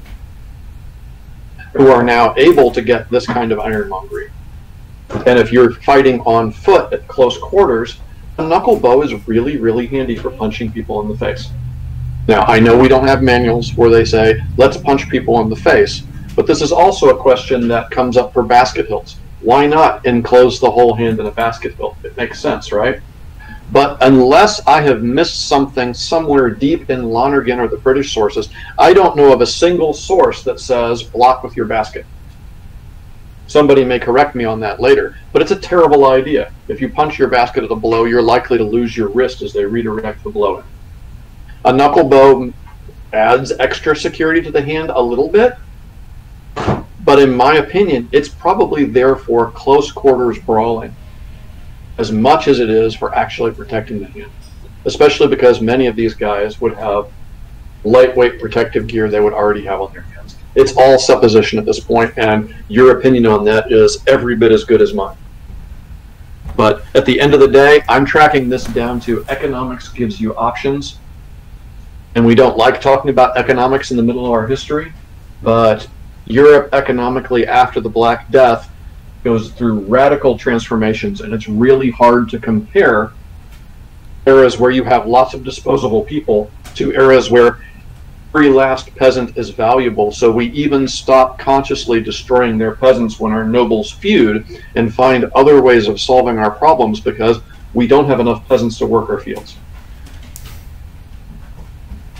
who are now able to get this kind of ironmongery. And if you're fighting on foot at close quarters, a knuckle bow is really, really handy for punching people in the face. Now, I know we don't have manuals where they say, let's punch people in the face, but this is also a question that comes up for basket hilts. Why not enclose the whole hand in a basket hilt? It makes sense, right? But unless I have missed something somewhere deep in Lonnergan or the British sources, I don't know of a single source that says block with your basket. Somebody may correct me on that later, but it's a terrible idea. If you punch your basket at a blow, you're likely to lose your wrist as they redirect the blow in. A knuckle bow adds extra security to the hand a little bit, but in my opinion, it's probably there for close quarters brawling as much as it is for actually protecting the hand. Especially because many of these guys would have lightweight protective gear they would already have on their hands. It's all supposition at this point, and your opinion on that is every bit as good as mine. But at the end of the day, I'm tracking this down to economics gives you options. And we don't like talking about economics in the middle of our history, but Europe economically after the Black Death goes through radical transformations, and it's really hard to compare eras where you have lots of disposable people to eras where every last peasant is valuable. So we even stop consciously destroying their peasants when our nobles feud and find other ways of solving our problems because we don't have enough peasants to work our fields.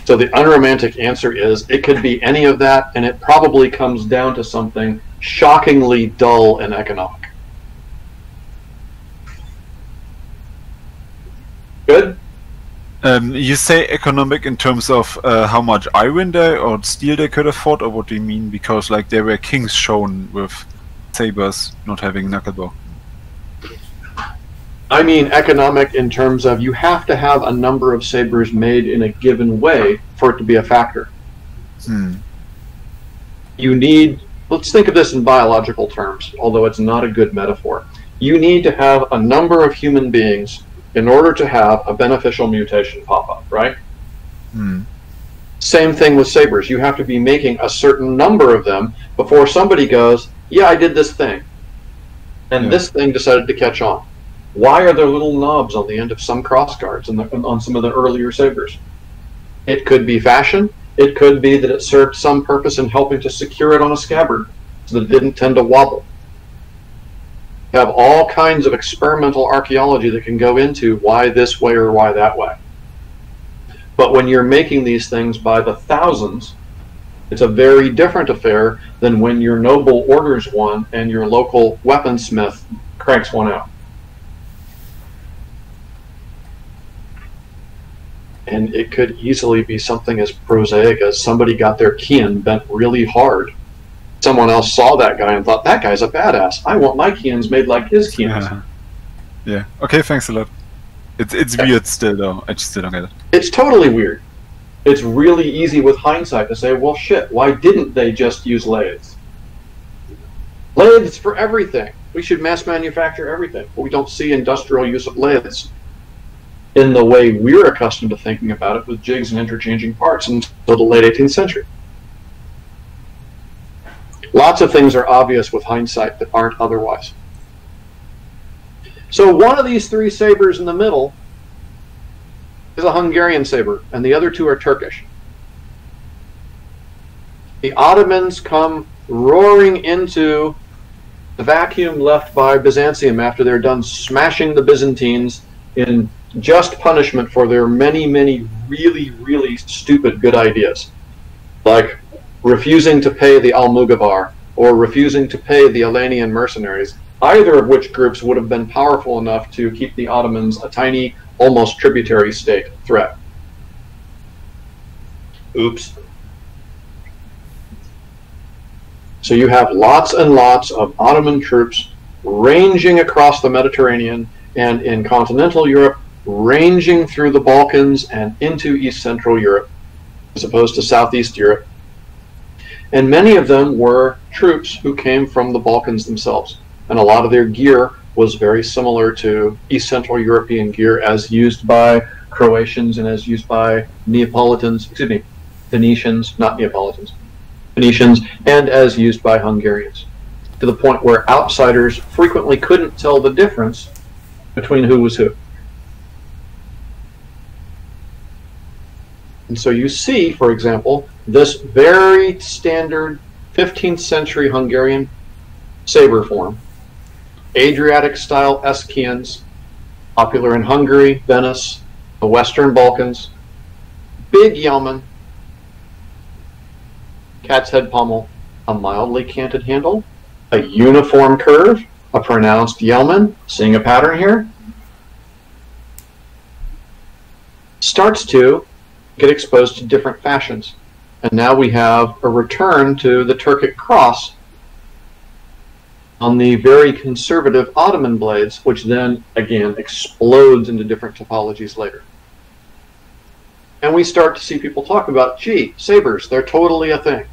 So the unromantic answer is it could be any of that, and it probably comes down to something shockingly dull and economic. Good? Um, you say economic in terms of uh, how much iron they or steel they could afford, or what do you mean? Because like there were kings shown with sabers not having knucklebow. I mean economic in terms of you have to have a number of sabers made in a given way for it to be a factor. Hmm. You need, let's think of this in biological terms, although it's not a good metaphor. You need to have a number of human beings in order to have a beneficial mutation pop up, right? Hmm. Same thing with sabers. You have to be making a certain number of them before somebody goes, Yeah, I did this thing. And Yeah. this thing decided to catch on. Why are there little knobs on the end of some crossguards and on some of the earlier sabers? It could be fashion. It could be that it served some purpose in helping to secure it on a scabbard so that it didn't tend to wobble. You have all kinds of experimental archaeology that can go into why this way or why that way. But when you're making these things by the thousands, it's a very different affair than when your noble orders one and your local weaponsmith cranks one out. And it could easily be something as prosaic as somebody got their quillon bent really hard. Someone else saw that guy and thought, that guy's a badass. I want my quillons made like his quillons. Yeah. yeah. Okay. Thanks a lot. It's it's weird still though. I just still don't get it. It's totally weird. It's really easy with hindsight to say, well, shit, why didn't they just use lathes? Lathes for everything. We should mass manufacture everything, but we don't see industrial use of lathes in the way we're accustomed to thinking about it with jigs and interchanging parts until the late 18th century. Lots of things are obvious with hindsight that aren't otherwise. So one of these three sabers in the middle is a Hungarian saber, and the other two are Turkish. The Ottomans come roaring into the vacuum left by Byzantium after they're done smashing the Byzantines in just punishment for their many, many really, really stupid good ideas. Like refusing to pay the Almogavar or refusing to pay the Alanian mercenaries, either of which groups would have been powerful enough to keep the Ottomans a tiny, almost tributary state threat. Oops. So you have lots and lots of Ottoman troops ranging across the Mediterranean and in continental Europe, ranging through the Balkans and into East Central Europe, as opposed to Southeast Europe. And many of them were troops who came from the Balkans themselves. And a lot of their gear was very similar to East Central European gear as used by Croatians and as used by Neapolitans, excuse me, Venetians, not Neapolitans, Venetians, and as used by Hungarians. To the point where outsiders frequently couldn't tell the difference between who was who. And so you see, for example, this very standard 15th century Hungarian saber form Adriatic style S-quillons, popular in Hungary, Venice, the Western Balkans. Big yelman, cat's head pommel, a mildly canted handle, a uniform curve, a pronounced yelman. Seeing a pattern here? Starts to get exposed to different fashions. And now we have a return to the Turkic cross on the very conservative Ottoman blades, which then again explodes into different topologies later. And we start to see people talk about, gee, sabers, they're totally a thing.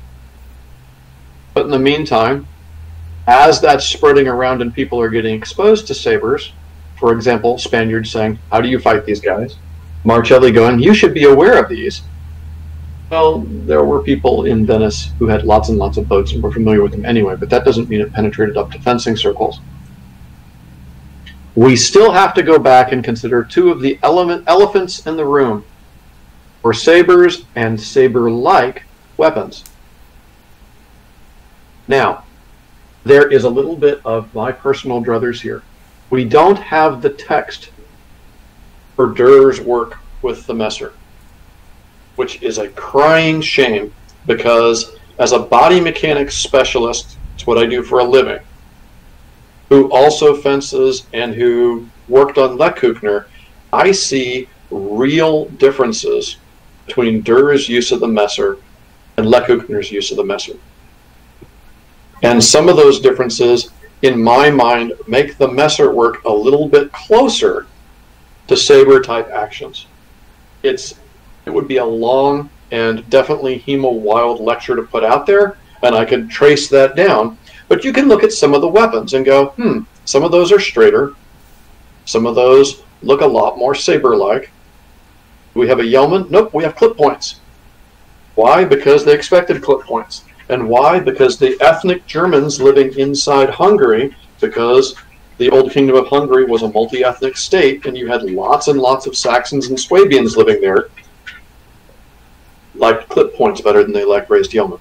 But in the meantime, as that's spreading around and people are getting exposed to sabers, for example, Spaniards saying, How do you fight these guys? Marcelli going, You should be aware of these. Well, there were people in Venice who had lots and lots of boats and were familiar with them anyway, but that doesn't mean it penetrated up to fencing circles. We still have to go back and consider two of the element elephants in the room were sabers and saber like weapons. Now, there is a little bit of my personal druthers here. We don't have the text for Durer's work with the Messer, which is a crying shame because as a body mechanics specialist, it's what I do for a living, who also fences and who worked on Lecküchner, I see real differences between Durer's use of the Messer and Lecküchner's use of the Messer. And some of those differences, in my mind, make the Messer work a little bit closer to saber type actions. It's it would be a long and definitely Hemo Wild lecture to put out there, and I could trace that down. But you can look at some of the weapons and go, hmm, some of those are straighter. Some of those look a lot more saber-like. We have a yelman? Nope, we have clip points. Why? Because they expected clip points. And why? Because the ethnic Germans living inside Hungary, because the old kingdom of Hungary was a multi ethnic state, and you had lots and lots of Saxons and Swabians living there, liked clip points better than they liked raised yeomen.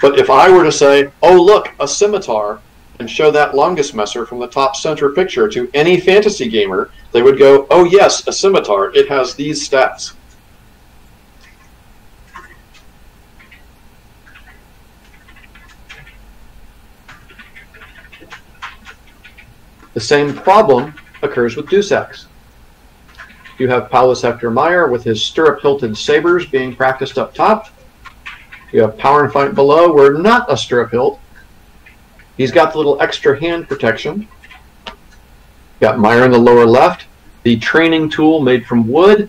But if I were to say, oh, look, a scimitar, and show that langes messer from the top center picture to any fantasy gamer, they would go, oh, yes, a scimitar. It has these stats. The same problem occurs with Dusaks. You have Paulus Hector Mair with his stirrup-hilted sabers being practiced up top. You have Paurenfeindt below, where not a stirrup hilt. He's got the little extra hand protection. Got Meyer in the lower left. The training tool made from wood,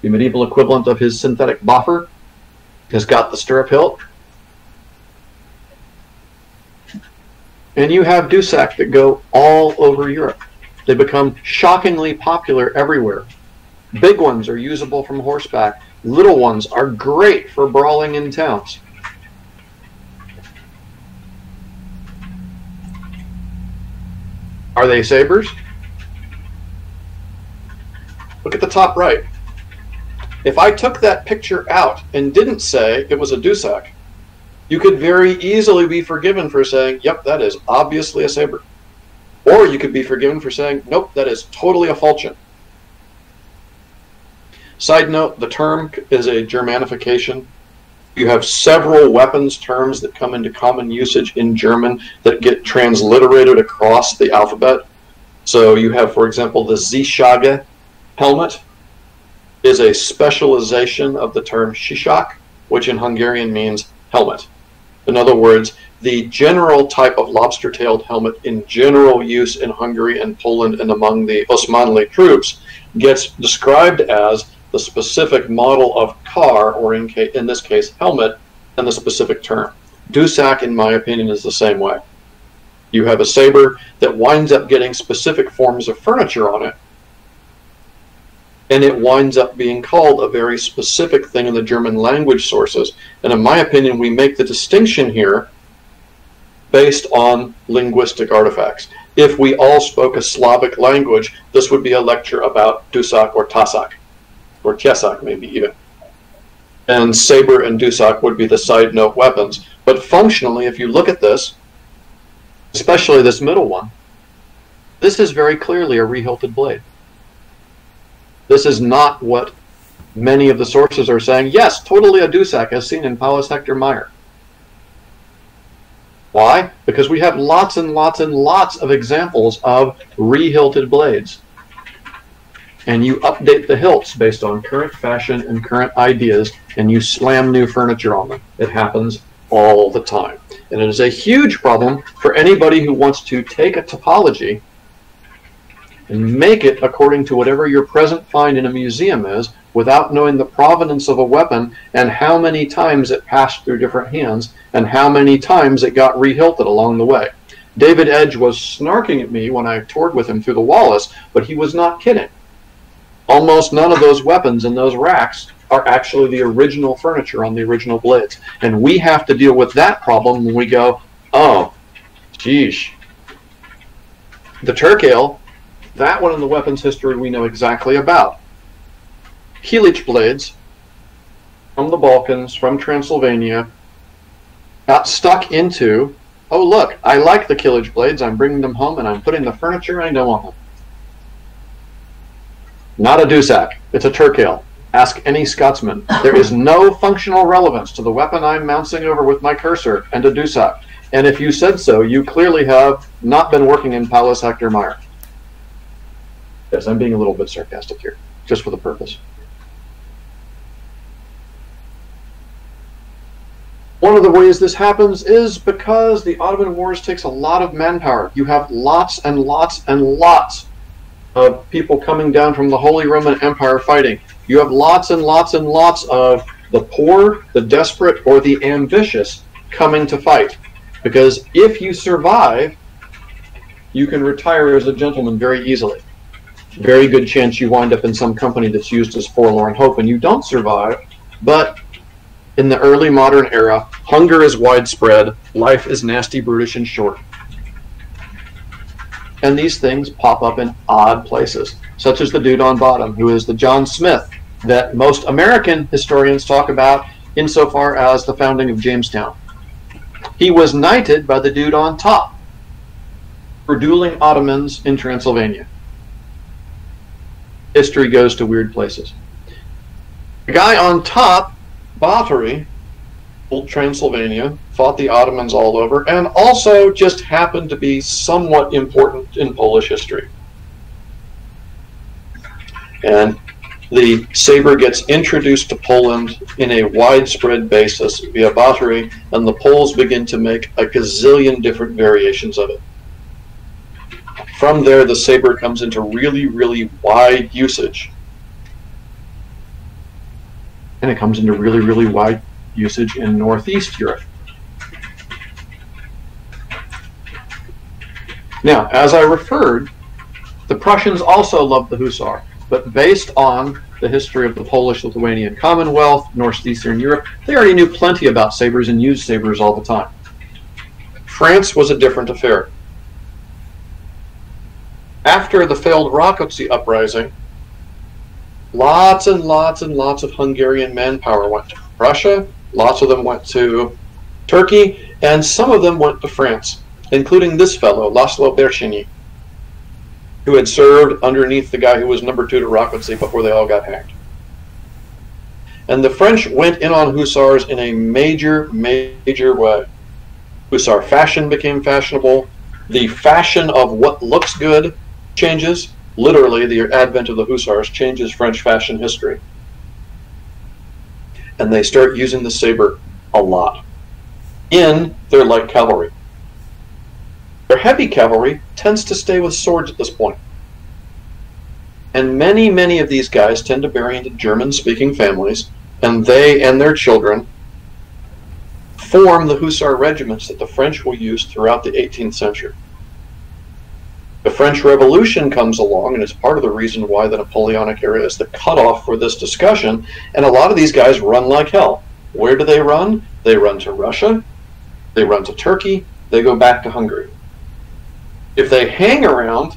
the medieval equivalent of his synthetic boffer, has got the stirrup hilt. And you have Dusak that go all over Europe. They become shockingly popular everywhere. Big ones are usable from horseback. Little ones are great for brawling in towns. Are they sabers? Look at the top right. If I took that picture out and didn't say it was a Dusak, you could very easily be forgiven for saying, yep, that is obviously a saber. Or you could be forgiven for saying, nope, that is totally a falchion. Side note, the term is a Germanification. You have several weapons terms that come into common usage in German that get transliterated across the alphabet. So you have, for example, the Zischage helmet is a specialization of the term Shishak, which in Hungarian means helmet. In other words, the general type of lobster-tailed helmet in general use in Hungary and Poland and among the Osmanli troops gets described as the specific model of car, or in, in this case, helmet, and the specific term. Dusak, in my opinion, is the same way. You have a saber that winds up getting specific forms of furniture on it, and it winds up being called a very specific thing in the German language sources. And in my opinion, we make the distinction here based on linguistic artifacts. If we all spoke a Slavic language, this would be a lecture about Dusak or Tasak, or Tiesak maybe even. And Saber and Dusak would be the side note weapons. But functionally, if you look at this, especially this middle one, this is very clearly a rehilted blade. This is not what many of the sources are saying. Yes, totally a Dusak as seen in Paulus Hector Mair. Why? Because we have lots and lots and lots of examples of rehilted blades. And you update the hilts based on current fashion and current ideas, and you slam new furniture on them. It happens all the time. And it is a huge problem for anybody who wants to take a topology and make it according to whatever your present find in a museum is without knowing the provenance of a weapon and how many times it passed through different hands and how many times it got rehilted along the way. David Edge was snarking at me when I toured with him through the Wallace, but he was not kidding. Almost none of those weapons in those racks are actually the original furniture on the original blades. And we have to deal with that problem when we go, oh, geez. The Turkale, that one in the weapons history we know exactly about. Helix blades from the Balkans, from Transylvania, got stuck into, oh look, I like the kilij blades, I'm bringing them home and I'm putting the furniture I know on them. Not a Dusak, it's a Turkale. Ask any Scotsman. There is no functional relevance to the weapon I'm mousing over with my cursor and a Dusak. And if you said so, you clearly have not been working in Paulus Hector Mair. Yes, I'm being a little bit sarcastic here, just for the purpose. One of the ways this happens is because the Ottoman Wars takes a lot of manpower. You have lots and lots and lots of people coming down from the Holy Roman Empire fighting. You have lots and lots and lots of the poor, the desperate, or the ambitious coming to fight. Because if you survive, you can retire as a gentleman very easily. Very good chance you wind up in some company that's used as forlorn hope and you don't survive, but in the early modern era, hunger is widespread, life is nasty, brutish, and short. And these things pop up in odd places, such as the dude on bottom, who is the John Smith that most American historians talk about insofar as the founding of Jamestown. He was knighted by the dude on top for dueling Ottomans in Transylvania. History goes to weird places. The guy on top Bathory, old Transylvania, fought the Ottomans all over, and also just happened to be somewhat important in Polish history. And the saber gets introduced to Poland in a widespread basis via Bathory, and the Poles begin to make a gazillion different variations of it. From there, the saber comes into really, really wide usage and it comes into really, really wide usage in Northeast Europe. Now, as I referred, the Prussians also loved the Hussar, but based on the history of the Polish-Lithuanian Commonwealth, Northeastern Europe, they already knew plenty about sabers and used sabers all the time. France was a different affair. After the failed Rakoczy uprising, lots and lots and lots of Hungarian manpower went to Russia, lots of them went to Turkey, and some of them went to France, including this fellow, Laszlo Bercsényi, who had served underneath the guy who was number two to Rakoczy before they all got hacked. And the French went in on hussars in a major, major way. Hussar fashion became fashionable. The fashion of what looks good changes literally the advent of the hussars changes French fashion history. And they start using the saber a lot. In their light cavalry. Their heavy cavalry tends to stay with swords at this point. And many, many of these guys tend to marry into German speaking families, and they and their children form the hussar regiments that the French will use throughout the 18th century. The French Revolution comes along, and it's part of the reason why the Napoleonic era is the cutoff for this discussion. And a lot of these guys run like hell. Where do they run? They run to Russia, they run to Turkey, they go back to Hungary. If they hang around,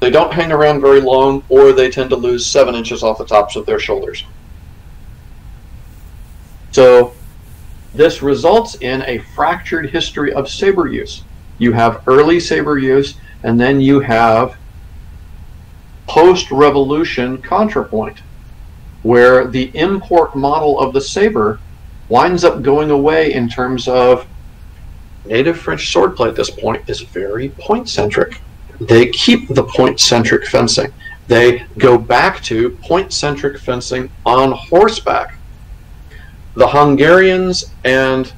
they don't hang around very long, or they tend to lose seven inches off the tops of their shoulders. So, this results in a fractured history of saber use. You have early saber use, and then you have post revolution contrapoint, where the import model of the saber winds up going away in terms of native French swordplay at this point is very point centric. They keep the point centric fencing. They go back to point centric fencing on horseback. The Hungarians and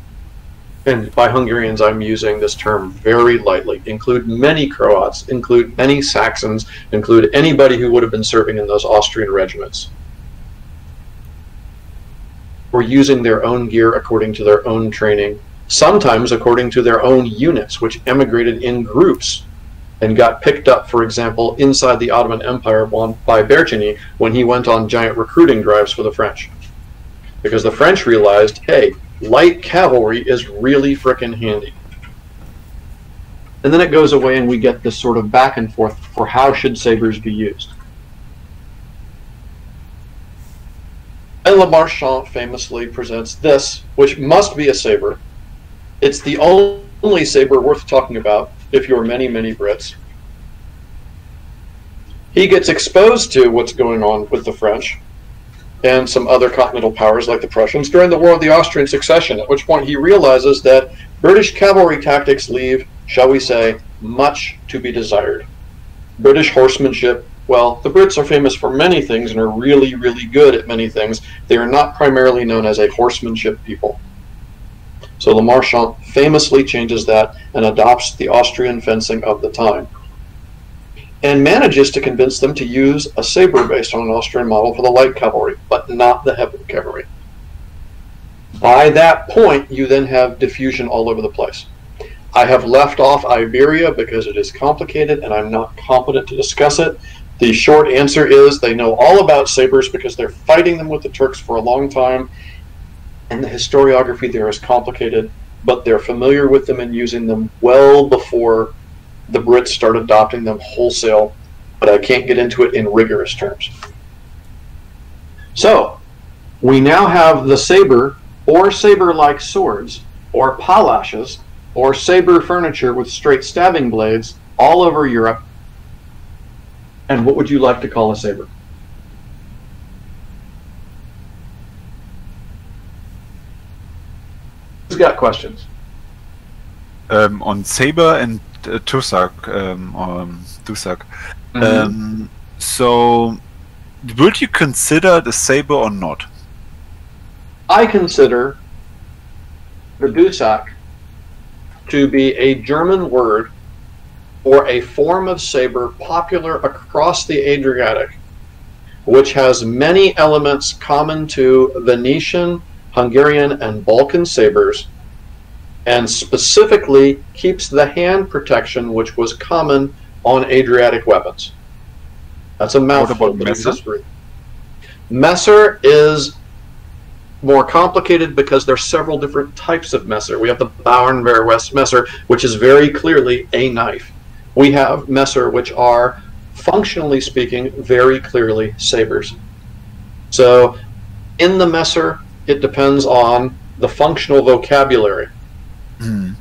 and by Hungarians I'm using this term very lightly, include many Croats, include many Saxons, include anybody who would have been serving in those Austrian regiments. Were using their own gear according to their own training, sometimes according to their own units, which emigrated in groups and got picked up, for example, inside the Ottoman Empire by Bercheny when he went on giant recruiting drives for the French. Because the French realized, hey, light cavalry is really frickin' handy. And then it goes away and we get this sort of back and forth for how should sabers be used. And Le Marchant famously presents this, which must be a saber. It's the only saber worth talking about if you're many, many Brits. He gets exposed to what's going on with the French and some other continental powers like the Prussians during the War of the Austrian Succession, at which point he realizes that British cavalry tactics leave, shall we say, much to be desired. British horsemanship, well, the Brits are famous for many things and are really, really good at many things. They are not primarily known as a horsemanship people. So Le Marchant famously changes that and adopts the Austrian fencing of the time and manages to convince them to use a saber based on an Austrian model for the light cavalry, but not the heavy cavalry. By that point, you then have diffusion all over the place. I have left off Iberia because it is complicated and I'm not competent to discuss it. The short answer is they know all about sabers because they're fighting them with the Turks for a long time, and the historiography there is complicated, but they're familiar with them and using them well before the Brits start adopting them wholesale, but I can't get into it in rigorous terms. So, we now have the saber or saber like swords or palashes or saber furniture with straight stabbing blades all over Europe. And what would you like to call a saber? Who's got questions? Um, on Saber and Tusak, um, or um, Dusak. Mhm. Um, so, would you consider the Saber or not? I consider the Dusak to be a German word for a form of saber popular across the Adriatic, which has many elements common to Venetian, Hungarian, and Balkan sabers, and specifically keeps the hand protection which was common on Adriatic weapons. That's a mouthful. Messer? Messer is more complicated because there's several different types of messer. We have the Bauernwehr West messer, which is very clearly a knife. We have messer, which are, functionally speaking, very clearly sabers. So, in the messer, it depends on the functional vocabulary. Hmm.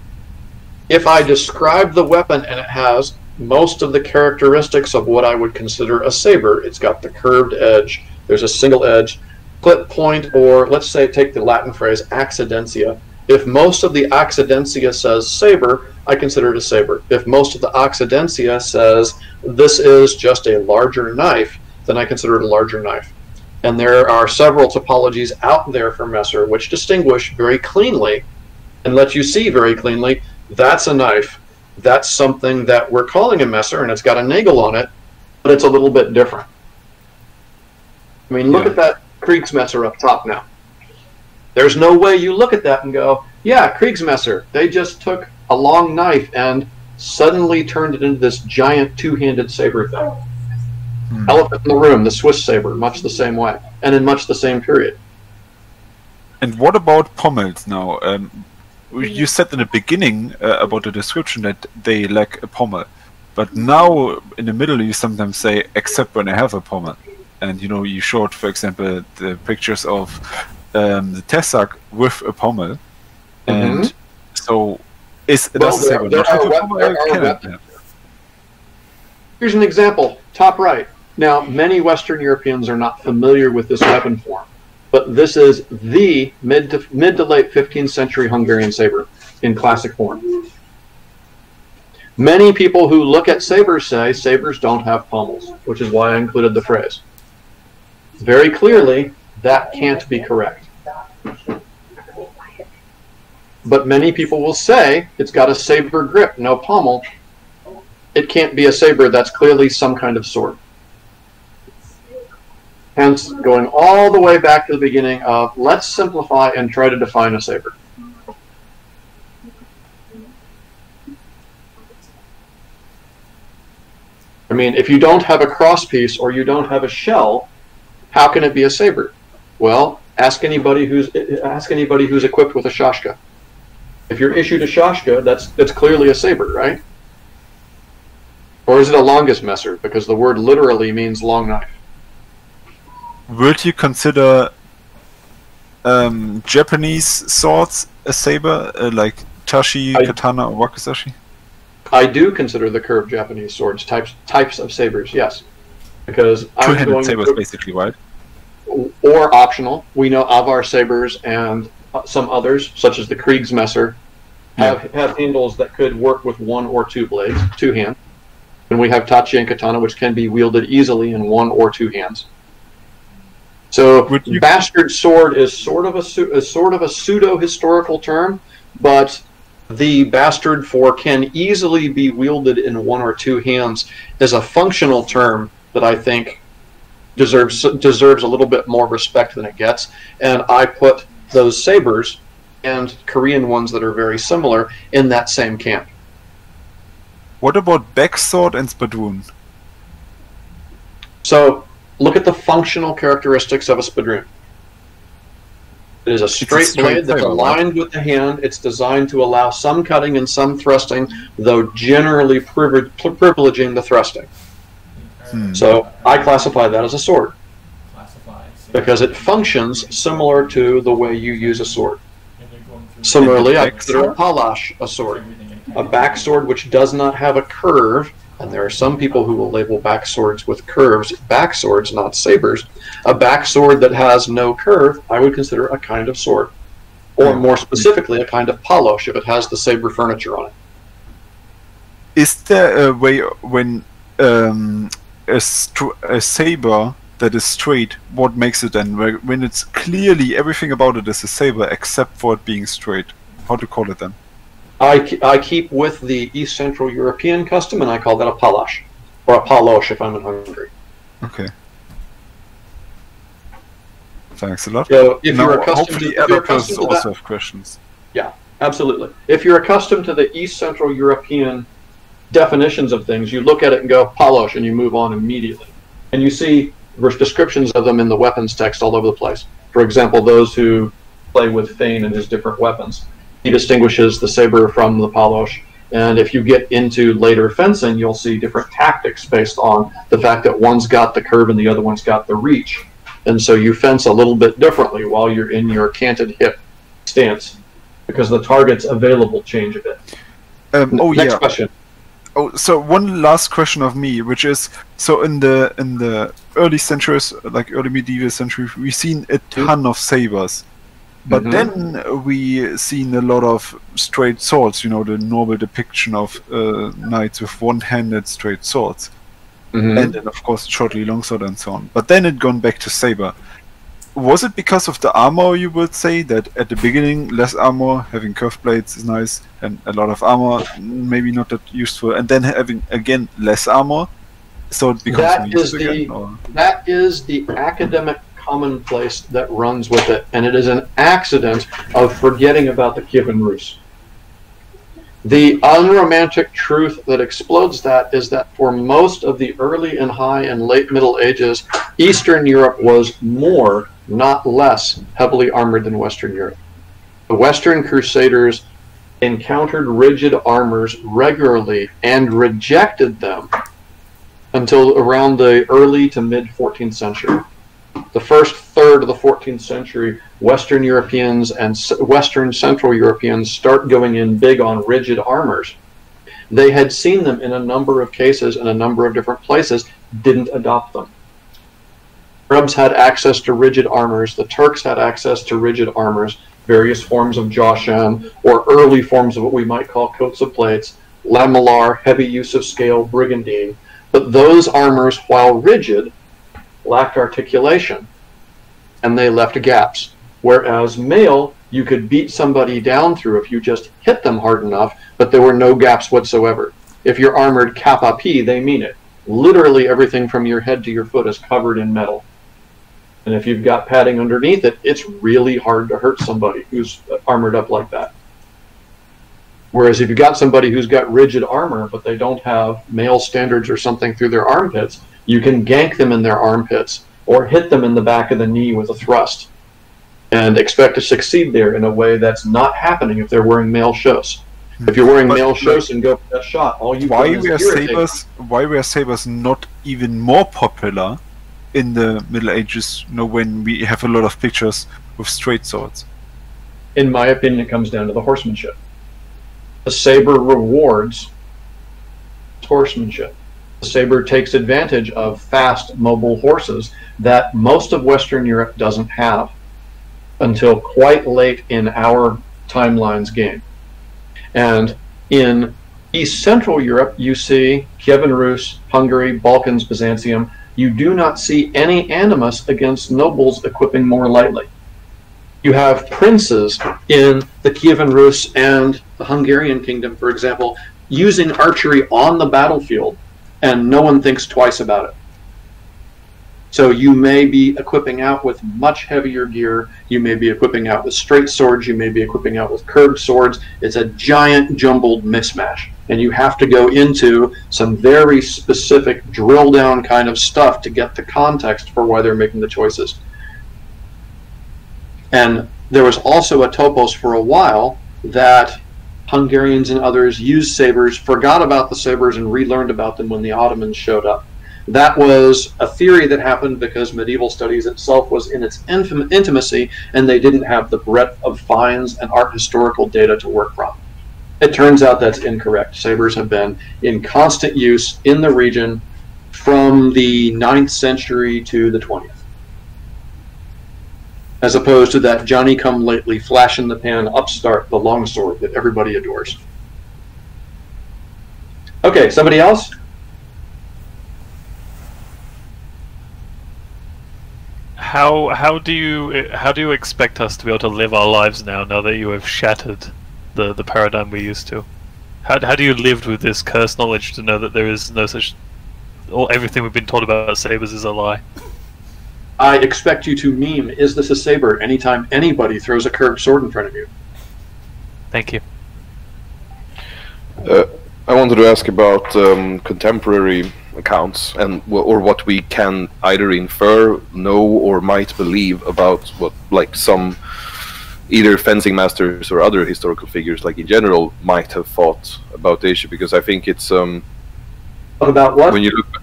If I describe the weapon and it has most of the characteristics of what I would consider a saber, it's got the curved edge, there's a single edge, clip point, or let's say take the Latin phrase accidentia. If most of the accidentia says saber, I consider it a saber. If most of the accidentia says this is just a larger knife, then I consider it a larger knife. And there are several topologies out there for Messer which distinguish very cleanly and let you see very cleanly that's a knife. That's something that we're calling a Messer and it's got a nagel on it, but it's a little bit different. I mean, look Yeah. at that Kriegsmesser up top now. There's no way you look at that and go, yeah, Kriegsmesser. They just took a long knife and suddenly turned it into this giant two-handed saber thing. Hmm. Elephant in the room, the Swiss saber, much the same way, and in much the same period. And what about pommels now? Um, you said in the beginning uh, about the description that they lack a pommel, but now in the middle you sometimes say except when I have a pommel, and you know you showed, for example, the pictures of um, the Tessak with a pommel, and so Is Well, does the there- there are pommel? there or are can it? Here's an example, top right. Now, many Western Europeans are not familiar with this weapon form, but this is the mid to mid to late 15th century Hungarian saber in classic form. Many people who look at sabers say sabers don't have pommels, which is why I included the phrase. Very clearly, that can't be correct. But many people will say it's got a saber grip, no pommel, it can't be a saber. That's clearly some kind of sword. Hence, going all the way back to the beginning of let's simplify and try to define a saber. I mean, if you don't have a crosspiece or you don't have a shell, how can it be a saber? Well, ask anybody who's ask anybody who's equipped with a shashka. If you're issued a shashka, that's that's clearly a saber, right? Or is it a langes messer? Because the word literally means long knife. Would you consider um, Japanese swords a saber, uh, like tachi, I- katana, or wakizashi? I do consider the curved Japanese swords types types of sabers, yes, because Two-handed going sabers, to, basically, right? or optional. We know Avar sabers and uh, some others, such as the Kriegsmesser, have have handles that could work with one or two blades, two hand. And we have Tachi and Katana, which can be wielded easily in one or two hands. So, you- bastard sword is sort of a su- is sort of a pseudo historical term, but the bastard for can easily be wielded in one or two hands is a functional term that I think deserves deserves a little bit more respect than it gets. And I put those sabers and Korean ones that are very similar in that same camp. What about backsword and spadroon? So look at the functional characteristics of a spadroon. It is a straight, straight blade that's aligned with the hand. It's designed to allow some cutting and some thrusting, though generally privi- privileging the thrusting. Hmm. So I classify that as a sword because it functions similar to the way you use a sword. Similarly, I consider a palash a sword. A backsword which does not have a curve, and there are some people who will label backswords with curves, backswords, not sabers. A backsword that has no curve, I would consider a kind of sword. Or more specifically, a kind of palosh if it has the saber furniture on it. Is there a way when um, a, a saber that is straight, what makes it then? When it's clearly everything about it is a saber except for it being straight. How to call it then? I, I keep with the East Central European custom, and I call that a palash. Or a palosh if I'm in Hungary. Okay. Thanks a lot. So if Now, you're accustomed to, hopefully if other persons to that, also have questions. Yeah, absolutely. If you're accustomed to the East Central European definitions of things, you look at it and go palosh, and you move on immediately. And you see descriptions of them in the weapons text all over the place. For example, those who play with Fane and his different weapons, he distinguishes the saber from the palosh. And if you get into later fencing, you'll see different tactics based on the fact that one's got the curve and the other one's got the reach. And so you fence a little bit differently while you're in your canted hip stance because the targets available change a bit. Um, oh Next yeah. question. Oh, so one last question of me, which is so in the in the early centuries, like early medieval century, we've seen a ton of sabers, but Mhm. then we seen a lot of straight swords. You know, the normal depiction of uh, knights with one-handed straight swords, Mm-hmm. and then of course shortly longsword and so on. But then it gone back to saber. Was it because of the armor? You would say that at the beginning, less armor, having curved blades is nice, and a lot of armor, maybe not that useful, and then having again less armor, so it becomes That useless is the- again. Or? That is the academic commonplace that runs with it, and it is an accident of forgetting about the Kievan Rus. The unromantic truth that explodes that is that for most of the early and high and late Middle Ages, Eastern Europe was more, not less, heavily armored than Western Europe. The Western Crusaders encountered rigid armors regularly and rejected them until around the early to mid 14th century. The first third of the 14th century, Western Europeans and Western Central Europeans start going in big on rigid armors. They had seen them in a number of cases in a number of different places, didn't adopt them. Arabs had access to rigid armors, the Turks had access to rigid armors, various forms of joshan, or early forms of what we might call coats of plates, lamellar, heavy use of scale, brigandine. But those armors, while rigid, lacked articulation and they left gaps. Whereas mail, you could beat somebody down through if you just hit them hard enough, but there were no gaps whatsoever. If you're armored cap-a-pie, they mean it. Literally everything from your head to your foot is covered in metal. And if you've got padding underneath it, it's really hard to hurt somebody who's armored up like that. Whereas if you've got somebody who's got rigid armor, but they don't have mail standards or something through their armpits, you can gank them in their armpits or hit them in the back of the knee with a thrust and expect to succeed there in a way that's not happening if they're wearing mail chausses. If you're wearing But, mail chausses and go for that shot, all you Why were sabers? Why were sabers not even more popular in the Middle Ages? You know, when we have a lot of pictures with straight swords. in my opinion, it comes down to the horsemanship. The saber rewards horsemanship. Saber takes advantage of fast, mobile horses that most of Western Europe doesn't have until quite late in our timeline's game. And in East Central Europe, you see Kievan Rus, Hungary, Balkans, Byzantium. You do not see any animus against nobles equipping more lightly you have princes in the Kievan Rus and the Hungarian kingdom, for example, using archery on the battlefield, and no one thinks twice about it. So you may be equipping out with much heavier gear. You may be equipping out with straight swords. You may be equipping out with curved swords. It's a giant jumbled mismatch. And you have to go into some very specific drill down kind of stuff to get the context for why they're making the choices. And there was also a topos for a while that Hungarians and others used sabers, forgot about the sabers, and relearned about them when the Ottomans showed up. That was a theory that happened because medieval studies itself was in its infam- intimacy, and they didn't have the breadth of finds and art historical data to work from. It turns out that's incorrect. Sabers have been in constant use in the region from the 9th century to the 20th as opposed to that Johnny come lately flash in the pan upstart, the longsword that everybody adores. Okay, somebody else? How how do you how do you expect us to be able to live our lives now? Now that you have shattered the the paradigm we used to, how how do you live with this cursed knowledge to know that there is no such, all everything we've been told about sabers is a lie? I expect you to meme, is this a saber, anytime anybody throws a curved sword in front of you. Thank you. Uh, I wanted to ask about um, contemporary accounts and or what we can either infer, know, or might believe about what like some either fencing masters or other historical figures, like in general, might have thought about the issue. Because I think it's um, about what? when you look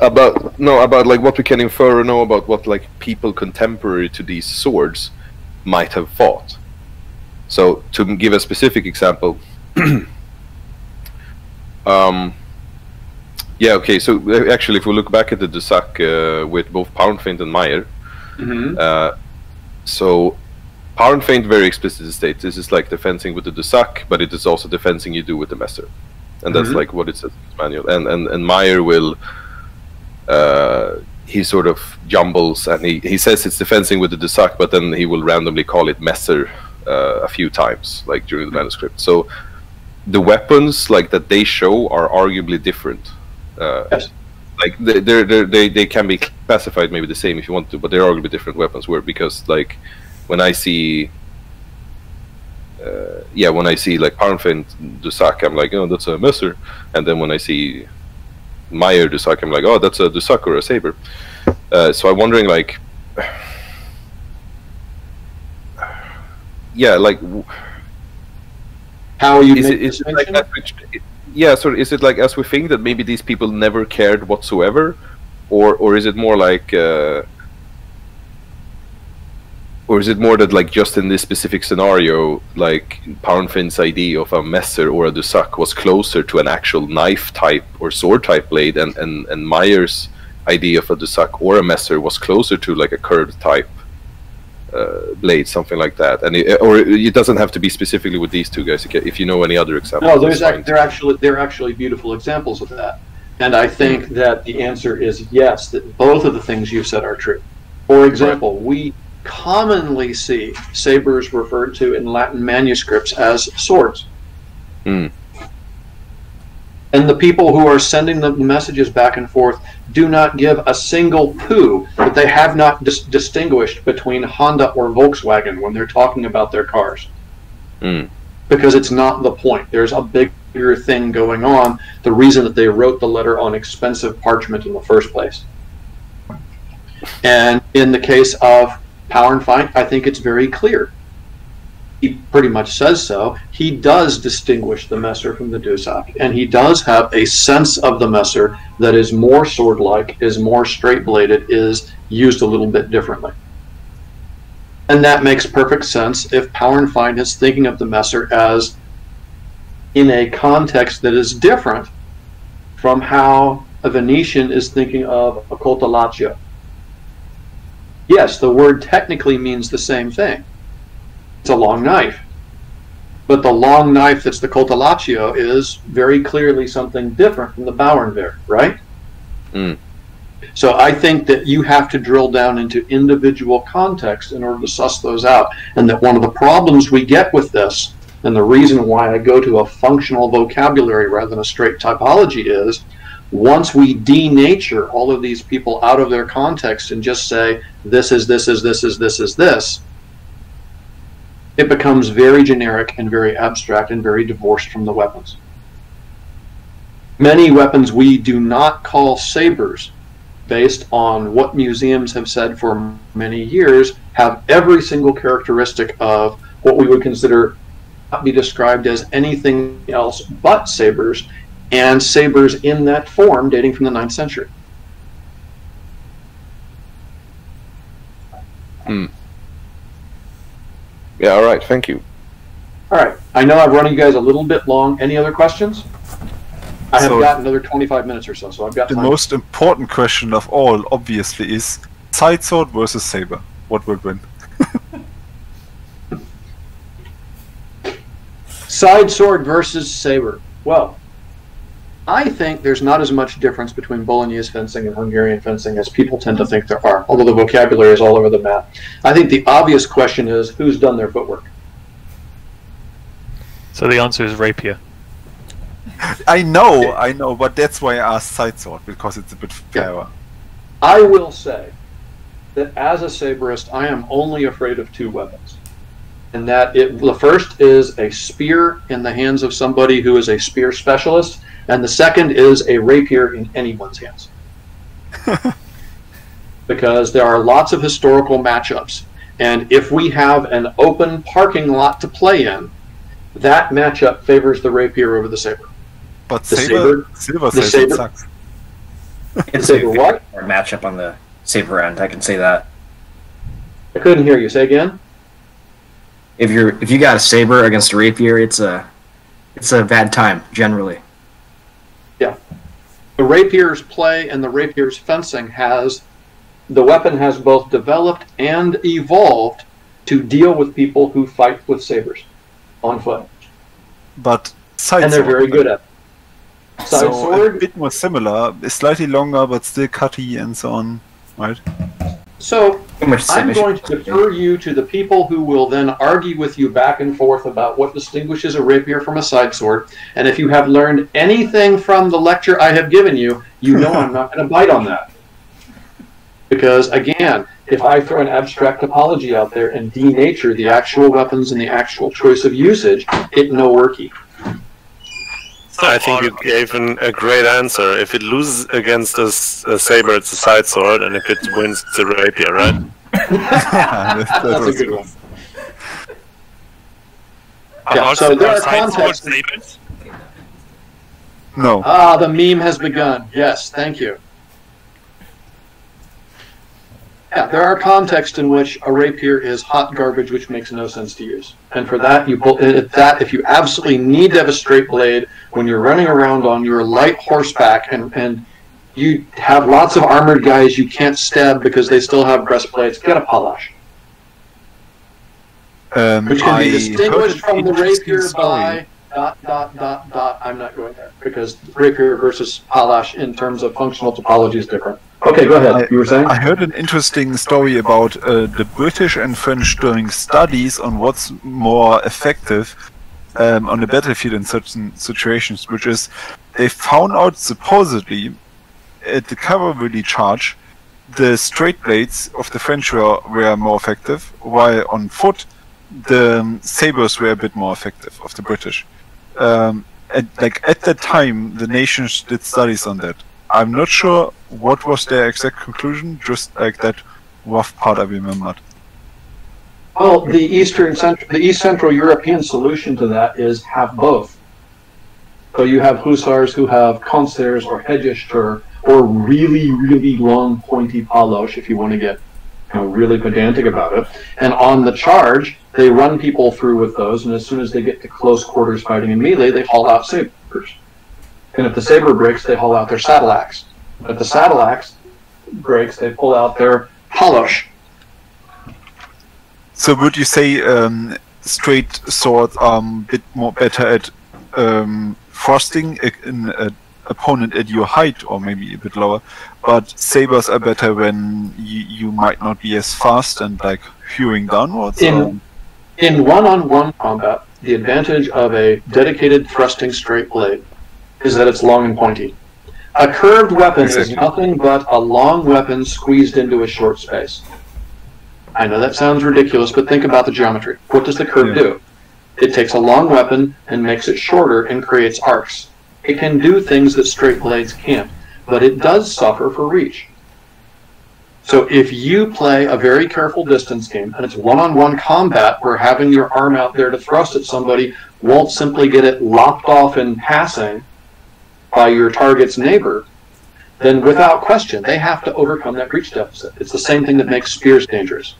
about no about like what we can infer or know about what like people contemporary to these swords might have fought. So to give a specific example, [clears throat] um, yeah, okay. So uh, actually, if we look back at the Dusak uh, with both Paurenfeindt and Meyer, Mhm. uh, so Paurenfeindt very explicitly states this is like the fencing with the Dusak, but it is also the fencing you do with the Messer, and that's Mhm. like what it says in the manual. And and and Meyer will. Uh, he sort of jumbles and he, he says it's the fencing with the Dusak, but then he will randomly call it Messer uh, a few times, like during the manuscript. So the weapons like that they show are arguably different. Uh, Yes. Like they they're, they they can be classified maybe the same if you want to, but they're arguably different weapons. Where because like when I see. Uh, yeah, when I see like Paurenfeindt Dusak, I'm like, oh, that's a Messer, and then when I see Meyer Dusak, I'm like, oh, that's a Dusak or a Saber. Uh, so I'm wondering, like, yeah, like, How you is it, is it like as we, yeah, so is it like as we think that maybe these people never cared whatsoever, or or is it more like? Uh, or is it more that like just in this specific scenario, like Paurenfeindt's idea of a messer or a Dusak was closer to an actual knife type or sword type blade, and and and Meyer's idea of a Dusak or a messer was closer to like a curved type uh, blade, something like that. And it, or it doesn't have to be specifically with these two guys. If you know any other examples, No, there's ac- they're actually they're actually beautiful examples of that, and I think that the answer is yes. That both of the things you've said are true. For example, we commonly see sabers referred to in Latin manuscripts as swords. Hmm. And the people who are sending the messages back and forth do not give a single poo that they have not dis- distinguished between Honda or Volkswagen when they're talking about their cars Mm. because it's not the point. There's a bigger thing going on. The reason that they wrote the letter on expensive parchment in the first place. And in the case of Paurenfeindt, I think it's very clear. He pretty much says so. He does distinguish the Messer from the Dusak, and he does have a sense of the Messer that is more sword like, is more straight bladed, is used a little bit differently. And that makes perfect sense if Paurenfeindt is thinking of the Messer as in a context that is different from how a Venetian is thinking of a coltellaccio. Yes, the word technically means the same thing. It's a long knife. But the long knife that's the coltellaccio is very clearly something different from the Bauernwehr, right? Mm. So I think that you have to drill down into individual context in order to suss those out. And that one of the problems we get with this, and the reason why I go to a functional vocabulary rather than a straight typology is once we denature all of these people out of their context and just say, this is this is this is this is this, it becomes very generic and very abstract and very divorced from the weapons. Many weapons we do not call sabers based on what museums have said for many years, have every single characteristic of what we would consider be described as anything else but sabers, and sabers in that form dating from the 9th century. Hmm. Yeah, all right. Thank you. All right, I know I've run you guys a little bit long. Any other questions? I have So- got another 25 minutes or so, so I've got The time. most important question of all, obviously, is side sword versus saber. What would win? [laughs] Side sword versus saber. Well, I think there's not as much difference between Bolognese fencing and Hungarian fencing as people tend to think there are, although the vocabulary is all over the map. I think the obvious question is who's done their footwork? So the answer is rapier. I know, I know, but that's why I asked side sword because it's a bit fairer. I will say that as a saberist, I am only afraid of two weapons. And that it, the first is a spear in the hands of somebody who is a spear specialist, and the second is a rapier in anyone's hands. [laughs] because there are lots of historical matchups. And if we have an open parking lot to play in, that matchup favors the rapier over the saber. But The saber, silver the saber saber- sucks. It's Saber a what? Or matchup on the saber end. I can say that. I couldn't hear you. Say again? If you're if you got a saber against a rapier, it's a it's a bad time generally. The rapier's play and the rapier's fencing has the weapon has both developed and evolved to deal with people who fight with sabers on foot, But side and they're sword, very good at it. Side so a sword. bit more similar, slightly longer but still cutty and so on, right? So I'm going to defer you to the people who will then argue with you back and forth about what distinguishes a rapier from a side sword. And if you have learned anything from the lecture I have given you, you know I'm not going to bite on that. Because again, if I throw an abstract topology out there and denature the actual weapons and the actual choice of usage, it no worky. I think you gave an, a great answer. If it loses against a saber, it's a side sword, and if it wins, it's a rapier, right? yeah, [laughs] that, that That's a was good one. Yeah, are, so there are are side swords contexts- No, Ah, the meme has begun. Yes, thank you. Yeah, there are contexts in which a rapier is hot garbage, which makes no sense to use. And for that, you pull if that if you absolutely need to have a straight blade when you're running around on your light horseback and and you have lots of armored guys you can't stab because they still have breastplates, get a palash, Um, which can I be distinguished from the rapier by dot dot dot dot. I'm not going there because rapier versus palash in terms of functional topology is different. Okay, go ahead. I- you were saying? I heard an interesting story about uh, the British and French doing studies on what's more effective um, on the battlefield in certain situations, which is they found out supposedly at the cavalry charge the straight blades of the French were, were more effective, while on foot the um, sabers were a bit more effective of the British. Um, and like at that time, the nations did studies on that. I'm not sure what was their exact conclusion, just like that rough part I remembered. Well, the Eastern Central, the East Central European solution to that is have both. So you have hussars who have concerts or hegyestőr or really, really long pointy palosh if you want to get you know, really pedantic about it. And on the charge, they run people through with those, and as soon as they get to close quarters fighting in melee, they haul out sabers. And if the saber breaks, they haul out their saddle axe. If the saddle axe breaks, they pull out their palosh. So would you say um, straight swords are a bit more better at um, frosting an opponent at your height, or maybe a bit lower, but sabers are better when you, you might not be as fast and like hewing downwards? In- or- In one-on-one combat, the advantage of a dedicated thrusting straight blade is that it's long and pointy. A curved weapon is nothing but a long weapon squeezed into a short space. I know that sounds ridiculous, but think about the geometry. What does the curve Yeah. do? It takes a long weapon and makes it shorter and creates arcs. It can do things that straight blades can't, but it does suffer for reach. So if you play a very careful distance game and it's one-on-one combat where having your arm out there to thrust at somebody won't simply get it lopped off in passing by your target's neighbor, then without question they have to overcome that reach deficit. It's the same thing that makes spears dangerous.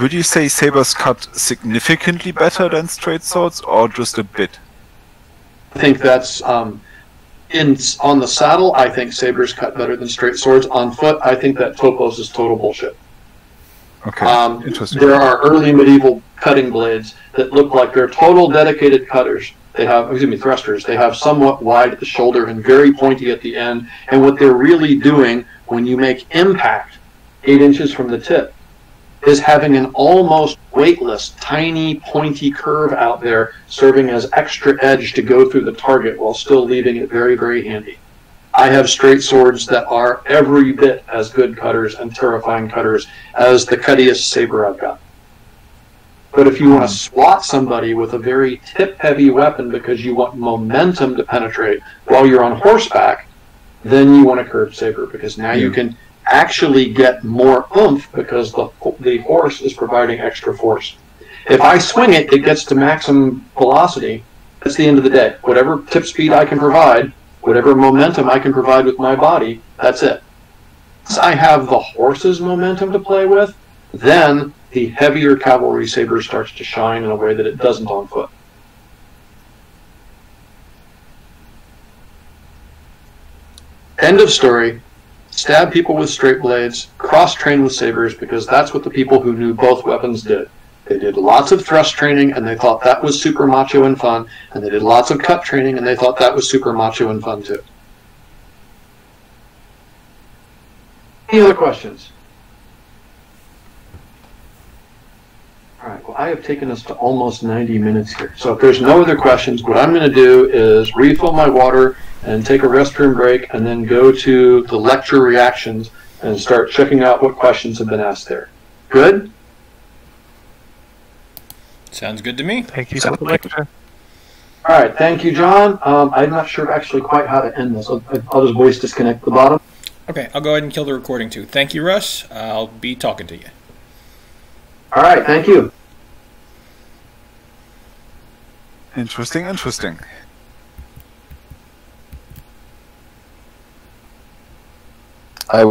Would you say sabers cut significantly better than straight swords, or just a bit? I think that's um, in on the saddle. I think sabers cut better than straight swords. On foot, I think that topos is total bullshit. Okay, Um, interesting. there are early medieval cutting blades that look like they're total dedicated cutters. They have, excuse me, thrusters. They have somewhat wide at the shoulder and very pointy at the end. And what they're really doing when you make impact eight inches from the tip is having an almost weightless, tiny, pointy curve out there serving as extra edge to go through the target while still leaving it very, very handy. I have straight swords that are every bit as good cutters and terrifying cutters as the cuttiest saber I've got. But if you want to swat somebody with a very tip heavy weapon because you want momentum to penetrate while you're on horseback, then you want a curved saber because now you can actually get more oomph because the, the horse is providing extra force. If I swing it, it gets to maximum velocity. That's the end of the day. Whatever tip speed I can provide, whatever momentum I can provide with my body, that's it. Once I have the horse's momentum to play with, then the heavier cavalry saber starts to shine in a way that it doesn't on foot. End of story. Stab people with straight blades, cross train with sabers because that's what the people who knew both weapons did. They did lots of thrust training and they thought that was super macho and fun, and they did lots of cut training and they thought that was super macho and fun too. Any other questions? All right, well, I have taken us to almost 90 minutes here. So if there's no other questions, what I'm going to do is refill my water and take a restroom break and then go to the lecture reactions and start checking out what questions have been asked there. Good? Sounds good to me. Thank you for the lecture. All right, thank you, John. Um, I'm not sure actually quite how to end this. I'll, I'll just voice disconnect the bottom. Okay, I'll go ahead and kill the recording too. Thank you, Russ. I'll be talking to you. All right, thank you. Interesting, interesting. I